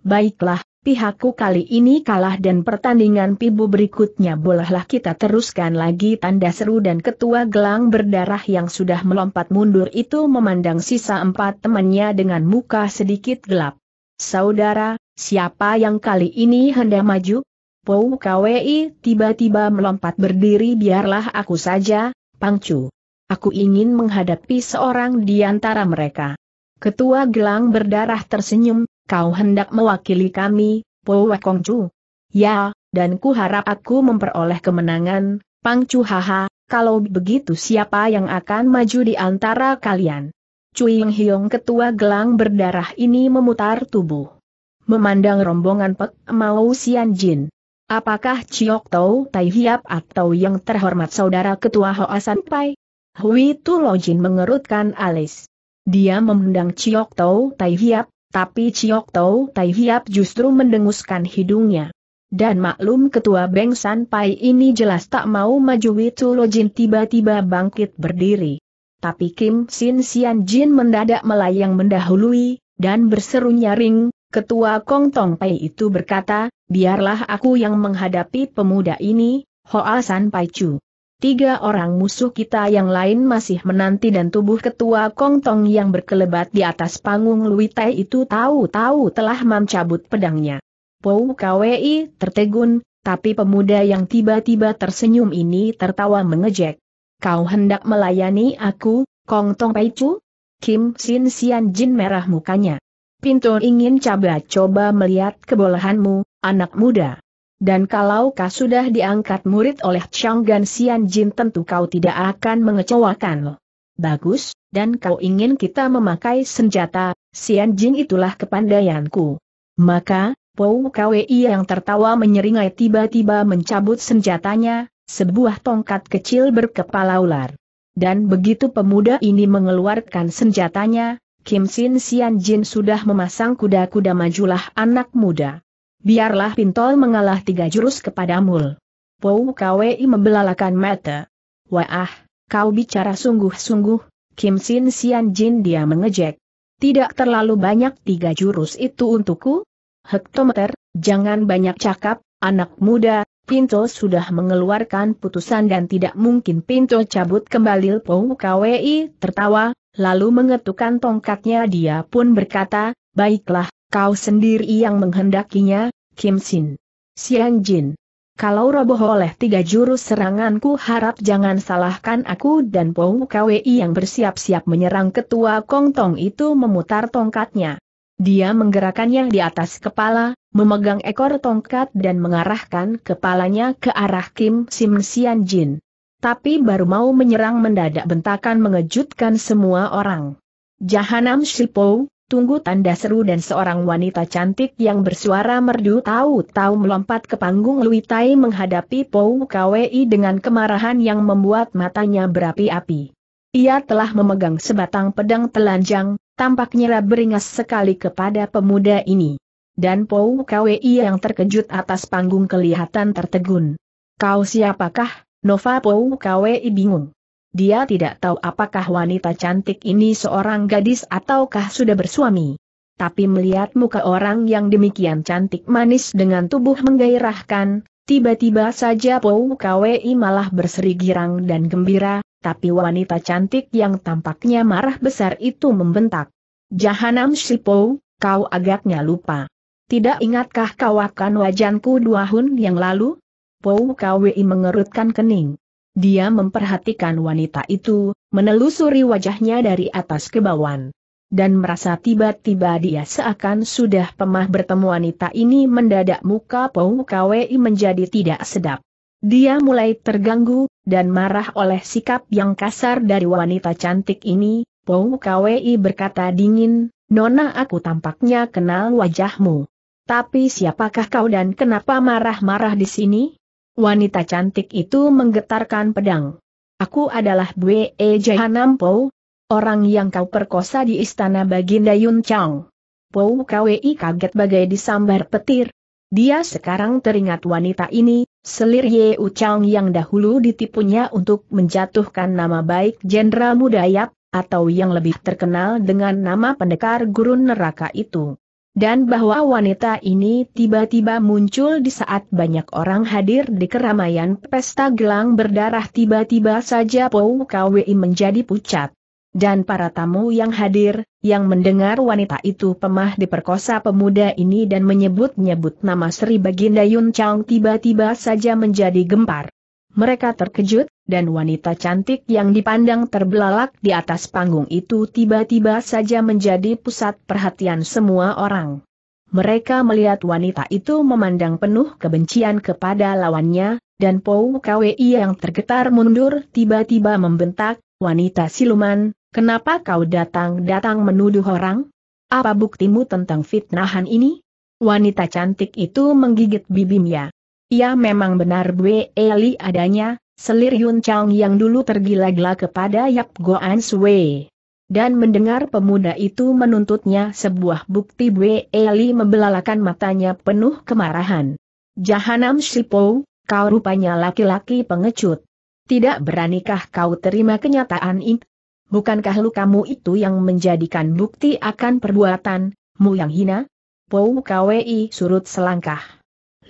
Baiklah, pihakku kali ini kalah dan pertandingan pibu berikutnya bolehlah kita teruskan lagi tanda seru dan ketua gelang berdarah yang sudah melompat mundur itu memandang sisa empat temannya dengan muka sedikit gelap. Saudara, siapa yang kali ini hendak maju? Pou KWI tiba-tiba melompat berdiri biarlah aku saja, Pangcu. Aku ingin menghadapi seorang di antara mereka. Ketua gelang berdarah tersenyum, kau hendak mewakili kami, Po Kongcu. Ya, dan ku harap aku memperoleh kemenangan, Pangcu haha, kalau begitu siapa yang akan maju di antara kalian? Cui Hiong ketua gelang berdarah ini memutar tubuh. Memandang rombongan Pek Mau Sian Jin. Apakah Chiok Tau Tai Hiap atau yang terhormat saudara ketua Hoa Pai? Hui Tu Lojin mengerutkan alis. Dia memandang Chiok Tau Tai Hiap, Tapi Chiok Tau Tai Hiap justru mendenguskan hidungnya. Dan maklum ketua Beng San Pai ini jelas tak mau maju Witu Lojin tiba-tiba bangkit berdiri. Tapi Kim Sin Sian Jin mendadak melayang mendahului, dan berseru nyaring, ketua Kong Tong Pai itu berkata, biarlah aku yang menghadapi pemuda ini, Hoa San Pai Chu. Tiga orang musuh kita yang lain masih menanti dan tubuh ketua Kong Tong yang berkelebat di atas panggung Lui Tai itu tahu-tahu telah mencabut pedangnya. Pou KWI tertegun, tapi pemuda yang tiba-tiba tersenyum ini tertawa mengejek. Kau hendak melayani aku, Kong Tong Paicu? Kim Sin Sian Jin merah mukanya. Pintu ingin coba-coba melihat kebolehanmu, anak muda. Dan kalau kau sudah diangkat murid oleh Chang Gan Sian Jin tentu kau tidak akan mengecewakan. Bagus, dan kau ingin kita memakai senjata, Sian Jin itulah kepandaianku. Maka, Pou KWI yang tertawa menyeringai tiba-tiba mencabut senjatanya, sebuah tongkat kecil berkepala ular. Dan begitu pemuda ini mengeluarkan senjatanya, Kim Sin Sian Jin sudah memasang kuda-kuda majulah anak muda. Biarlah Pintol mengalah tiga jurus kepadamu. Pou KWI membelalakan mata. Wah, kau bicara sungguh-sungguh, Kim Sin Sian Jin dia mengejek. Tidak terlalu banyak tiga jurus itu untukku? hektometer, jangan banyak cakap, anak muda, Pinto sudah mengeluarkan putusan dan tidak mungkin Pinto cabut kembali Pou KWI tertawa, lalu mengetukkan tongkatnya dia pun berkata, baiklah, kau sendiri yang menghendakinya, Kim Sin. Siang Jin. Kalau roboh oleh tiga jurus seranganku harap jangan salahkan aku dan Pou KWI yang bersiap-siap menyerang ketua Kong Tong itu memutar tongkatnya. Dia menggerakkannya di atas kepala, memegang ekor tongkat dan mengarahkan kepalanya ke arah Kim Sim Sian Jin. Tapi baru mau menyerang mendadak bentakan mengejutkan semua orang. Jahanam Shipo, tunggu tanda seru dan seorang wanita cantik yang bersuara merdu tahu-tahu melompat ke panggung Lui Tai menghadapi Pou KWI dengan kemarahan yang membuat matanya berapi-api. Ia telah memegang sebatang pedang telanjang, tampaknya beringas sekali kepada pemuda ini. Dan Pou KWI yang terkejut atas panggung kelihatan tertegun. Kau siapakah, Nova Pou KWI bingung. Dia tidak tahu apakah wanita cantik ini seorang gadis ataukah sudah bersuami. Tapi melihat muka orang yang demikian cantik manis dengan tubuh menggairahkan, tiba-tiba saja Pou KWI malah berseri girang dan gembira, tapi wanita cantik yang tampaknya marah besar itu membentak. Jahanam Shipo, kau agaknya lupa. Tidak ingatkah kau akan wajanku dua hun yang lalu? Pou KWI mengerutkan kening. Dia memperhatikan wanita itu, menelusuri wajahnya dari atas ke bawah. Dan merasa tiba-tiba dia seakan sudah pemah bertemu wanita ini mendadak muka Pou KWI menjadi tidak sedap. Dia mulai terganggu, dan marah oleh sikap yang kasar dari wanita cantik ini, Pou KWI berkata dingin, Nona aku tampaknya kenal wajahmu. Tapi siapakah kau dan kenapa marah-marah di sini? Wanita cantik itu menggetarkan pedang. Aku adalah Bwe Jahanam Pou, orang yang kau perkosa di istana Baginda Yun Chang. Pou KWI kaget bagai disambar petir. Dia sekarang teringat wanita ini, selir Ye Chang yang dahulu ditipunya untuk menjatuhkan nama baik Jenderal Mudayap, atau yang lebih terkenal dengan nama pendekar gurun neraka itu. Dan bahwa wanita ini tiba-tiba muncul di saat banyak orang hadir di keramaian pesta gelang berdarah tiba-tiba saja Pou KWI menjadi pucat dan para tamu yang hadir, yang mendengar wanita itu pemah diperkosa pemuda ini dan menyebut-nyebut nama Sri Baginda Yun Chang tiba-tiba saja menjadi gempar. Mereka terkejut, dan wanita cantik yang dipandang terbelalak di atas panggung itu tiba-tiba saja menjadi pusat perhatian semua orang. Mereka melihat wanita itu memandang penuh kebencian kepada lawannya, dan Pou KWI yang tergetar mundur tiba-tiba membentak, wanita siluman, Kenapa kau datang-datang menuduh orang? Apa buktimu tentang fitnahan ini? Wanita cantik itu menggigit bibimnya. Ia memang benar Bwe Eli adanya, selir Yun Chang yang dulu tergila-gila kepada Yap Goan Sui. dan mendengar pemuda itu menuntutnya sebuah bukti Bwe Eli membelalakan matanya penuh kemarahan. Jahanam Shipo, kau rupanya laki-laki pengecut. Tidak beranikah kau terima kenyataan itu? Bukankah lukamu itu yang menjadikan bukti akan perbuatanmu yang hina? Pou KWI surut selangkah.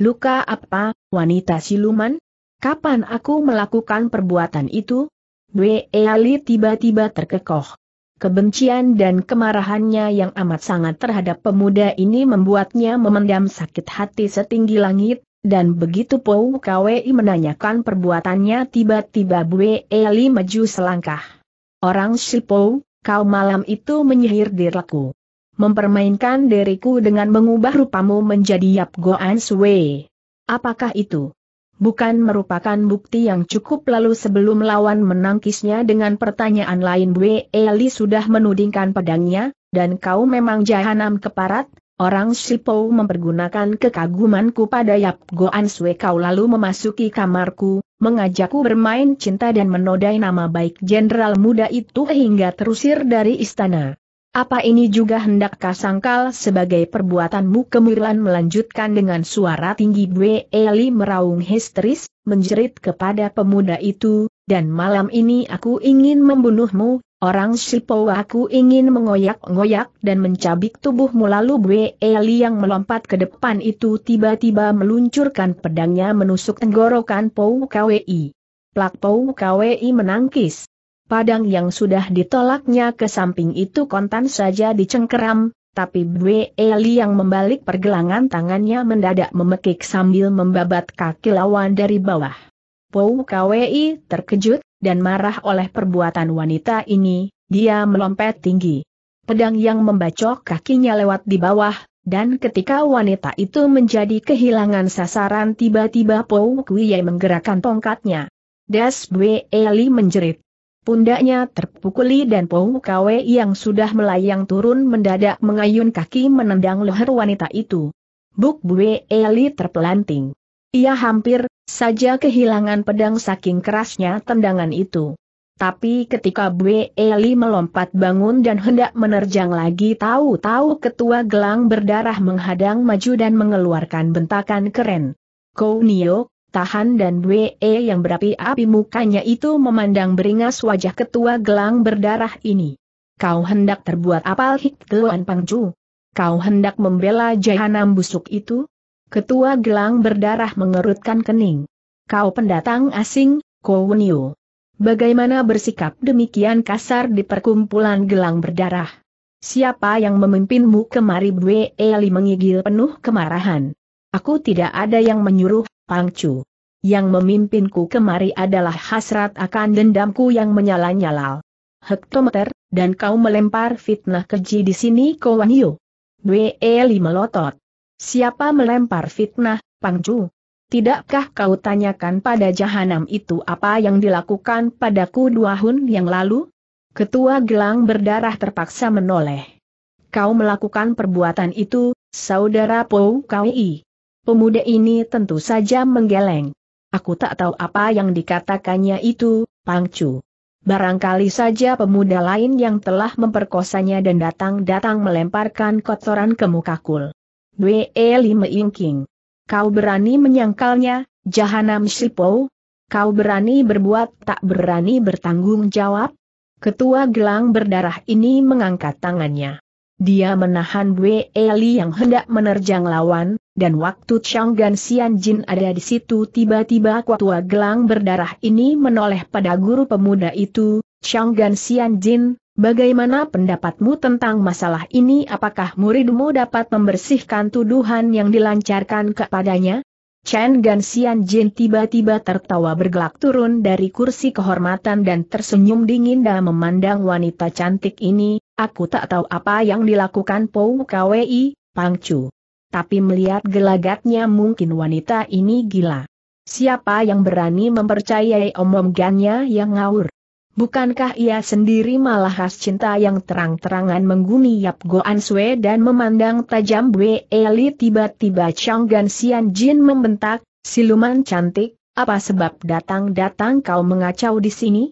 Luka apa, wanita siluman? Kapan aku melakukan perbuatan itu? Bwe Ali tiba-tiba terkekoh. Kebencian dan kemarahannya yang amat sangat terhadap pemuda ini membuatnya memendam sakit hati setinggi langit, dan begitu Pou KWI menanyakan perbuatannya tiba-tiba Bue Eli maju selangkah. Orang si Pou, kau malam itu menyihir diriku. Mempermainkan diriku dengan mengubah rupamu menjadi Yap Goan Sue. Apakah itu? Bukan merupakan bukti yang cukup lalu sebelum lawan menangkisnya dengan pertanyaan lain Bue Eli sudah menudingkan pedangnya, dan kau memang jahanam keparat, Orang Sipo mempergunakan kekagumanku pada Yap Goan Sue kau lalu memasuki kamarku, mengajakku bermain cinta dan menodai nama baik jenderal muda itu hingga terusir dari istana. Apa ini juga hendak kasangkal sebagai perbuatanmu kemudian melanjutkan dengan suara tinggi Bwe Eli meraung histeris, menjerit kepada pemuda itu, dan malam ini aku ingin membunuhmu, Orang Sipo aku ingin mengoyak-ngoyak dan mencabik tubuhmu lalu Bwe Eli yang melompat ke depan itu tiba-tiba meluncurkan pedangnya menusuk tenggorokan Pou KWI. Plak Pou KWI menangkis. Padang yang sudah ditolaknya ke samping itu kontan saja dicengkeram, tapi Bwe Eli yang membalik pergelangan tangannya mendadak memekik sambil membabat kaki lawan dari bawah. Pou KWI terkejut, dan marah oleh perbuatan wanita ini, dia melompet tinggi. Pedang yang membacok kakinya lewat di bawah, dan ketika wanita itu menjadi kehilangan sasaran tiba-tiba Pou Kuye menggerakkan tongkatnya. Das Bwe Eli menjerit. Pundaknya terpukuli dan Pou Kwe yang sudah melayang turun mendadak mengayun kaki menendang leher wanita itu. Buk Bwe Eli terpelanting. Ia hampir saja kehilangan pedang saking kerasnya tendangan itu. Tapi ketika Bwe melompat bangun dan hendak menerjang lagi tahu-tahu ketua gelang berdarah menghadang maju dan mengeluarkan bentakan keren. Kou Nio, tahan dan Bwe yang berapi-api mukanya itu memandang beringas wajah ketua gelang berdarah ini. Kau hendak terbuat apal Hik Pangju? Kau hendak membela jahanam busuk itu? Ketua gelang berdarah mengerutkan kening. Kau pendatang asing, Kowenio. Bagaimana bersikap demikian kasar di perkumpulan gelang berdarah? Siapa yang memimpinmu kemari Bwe Eli mengigil penuh kemarahan. Aku tidak ada yang menyuruh, Pangcu. Yang memimpinku kemari adalah hasrat akan dendamku yang menyala-nyala. Hektometer, dan kau melempar fitnah keji di sini Kowenio. Bwe Eli melotot. Siapa melempar fitnah, Pangju? Tidakkah kau tanyakan pada jahanam itu apa yang dilakukan padaku dua tahun yang lalu? Ketua gelang berdarah terpaksa menoleh. Kau melakukan perbuatan itu, saudara Pou Kui. Pemuda ini tentu saja menggeleng. Aku tak tahu apa yang dikatakannya itu, Pangcu. Barangkali saja pemuda lain yang telah memperkosanya dan datang-datang melemparkan kotoran ke muka kul. Dwe Eli meingking. Kau berani menyangkalnya, Jahanam Sipo? Kau berani berbuat tak berani bertanggung jawab? Ketua gelang berdarah ini mengangkat tangannya. Dia menahan Dwe Eli yang hendak menerjang lawan, dan waktu Chang Gan Sian Jin ada di situ tiba-tiba ketua gelang berdarah ini menoleh pada guru pemuda itu, Chang Gan Sian Jin, Bagaimana pendapatmu tentang masalah ini? Apakah muridmu dapat membersihkan tuduhan yang dilancarkan kepadanya? Chen Ganxian Jin tiba-tiba tertawa bergelak turun dari kursi kehormatan dan tersenyum dingin dan memandang wanita cantik ini, aku tak tahu apa yang dilakukan Pou KWI, Pangcu. Tapi melihat gelagatnya mungkin wanita ini gila. Siapa yang berani mempercayai omongannya yang ngawur? Bukankah ia sendiri malah khas cinta yang terang-terangan mengguni Yap Goan Sue dan memandang tajam Bwe Eli tiba-tiba Chang Gan Sian Jin membentak, siluman cantik, apa sebab datang-datang kau mengacau di sini?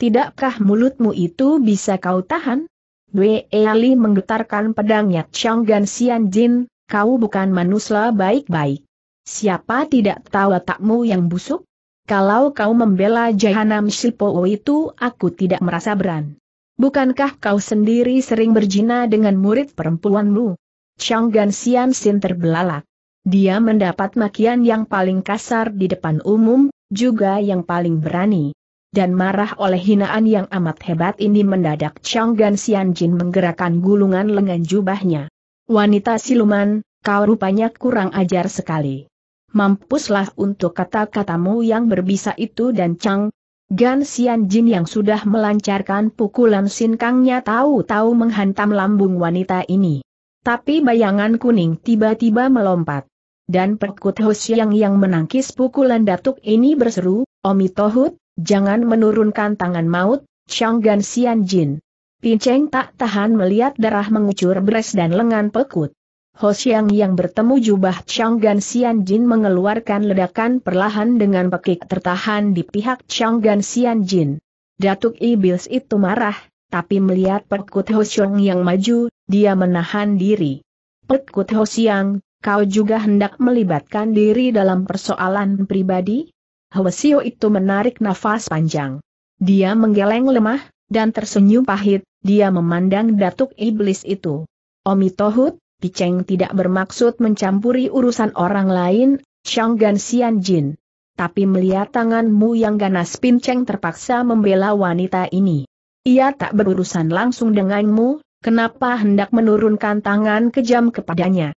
Tidakkah mulutmu itu bisa kau tahan? Dwe Ali menggetarkan pedangnya Chang Gan Sian Jin, kau bukan manusia baik-baik. Siapa tidak tahu takmu yang busuk? Kalau kau membela Jahanam Shipo itu aku tidak merasa beran. Bukankah kau sendiri sering berjina dengan murid perempuanmu? Chang Gan Sian Sin terbelalak. Dia mendapat makian yang paling kasar di depan umum, juga yang paling berani. Dan marah oleh hinaan yang amat hebat ini mendadak Chang Gan Sian Jin menggerakkan gulungan lengan jubahnya. Wanita siluman, kau rupanya kurang ajar sekali. Mampuslah untuk kata-katamu yang berbisa itu dan Chang Gan Sian Jin yang sudah melancarkan pukulan sinkangnya tahu-tahu menghantam lambung wanita ini. Tapi bayangan kuning tiba-tiba melompat. Dan Perkut Hosyang yang menangkis pukulan datuk ini berseru, Omi Tohut, jangan menurunkan tangan maut, Chang Gan Sian Jin. Pinceng tak tahan melihat darah mengucur beres dan lengan pekut. Ho Xiang yang bertemu jubah Chang Gan Sian Jin mengeluarkan ledakan perlahan dengan pekik tertahan di pihak Chang Gan Sian Jin. Datuk Iblis itu marah, tapi melihat Pekut Ho Xiang yang maju, dia menahan diri. Pekut Ho Xiang, kau juga hendak melibatkan diri dalam persoalan pribadi? Hwasio itu menarik nafas panjang. Dia menggeleng lemah, dan tersenyum pahit, dia memandang datuk iblis itu. Omi Tohut, Piceng tidak bermaksud mencampuri urusan orang lain, Chang Gan Sian Jin. Tapi melihat tanganmu yang ganas Pinceng terpaksa membela wanita ini. Ia tak berurusan langsung denganmu, kenapa hendak menurunkan tangan kejam kepadanya?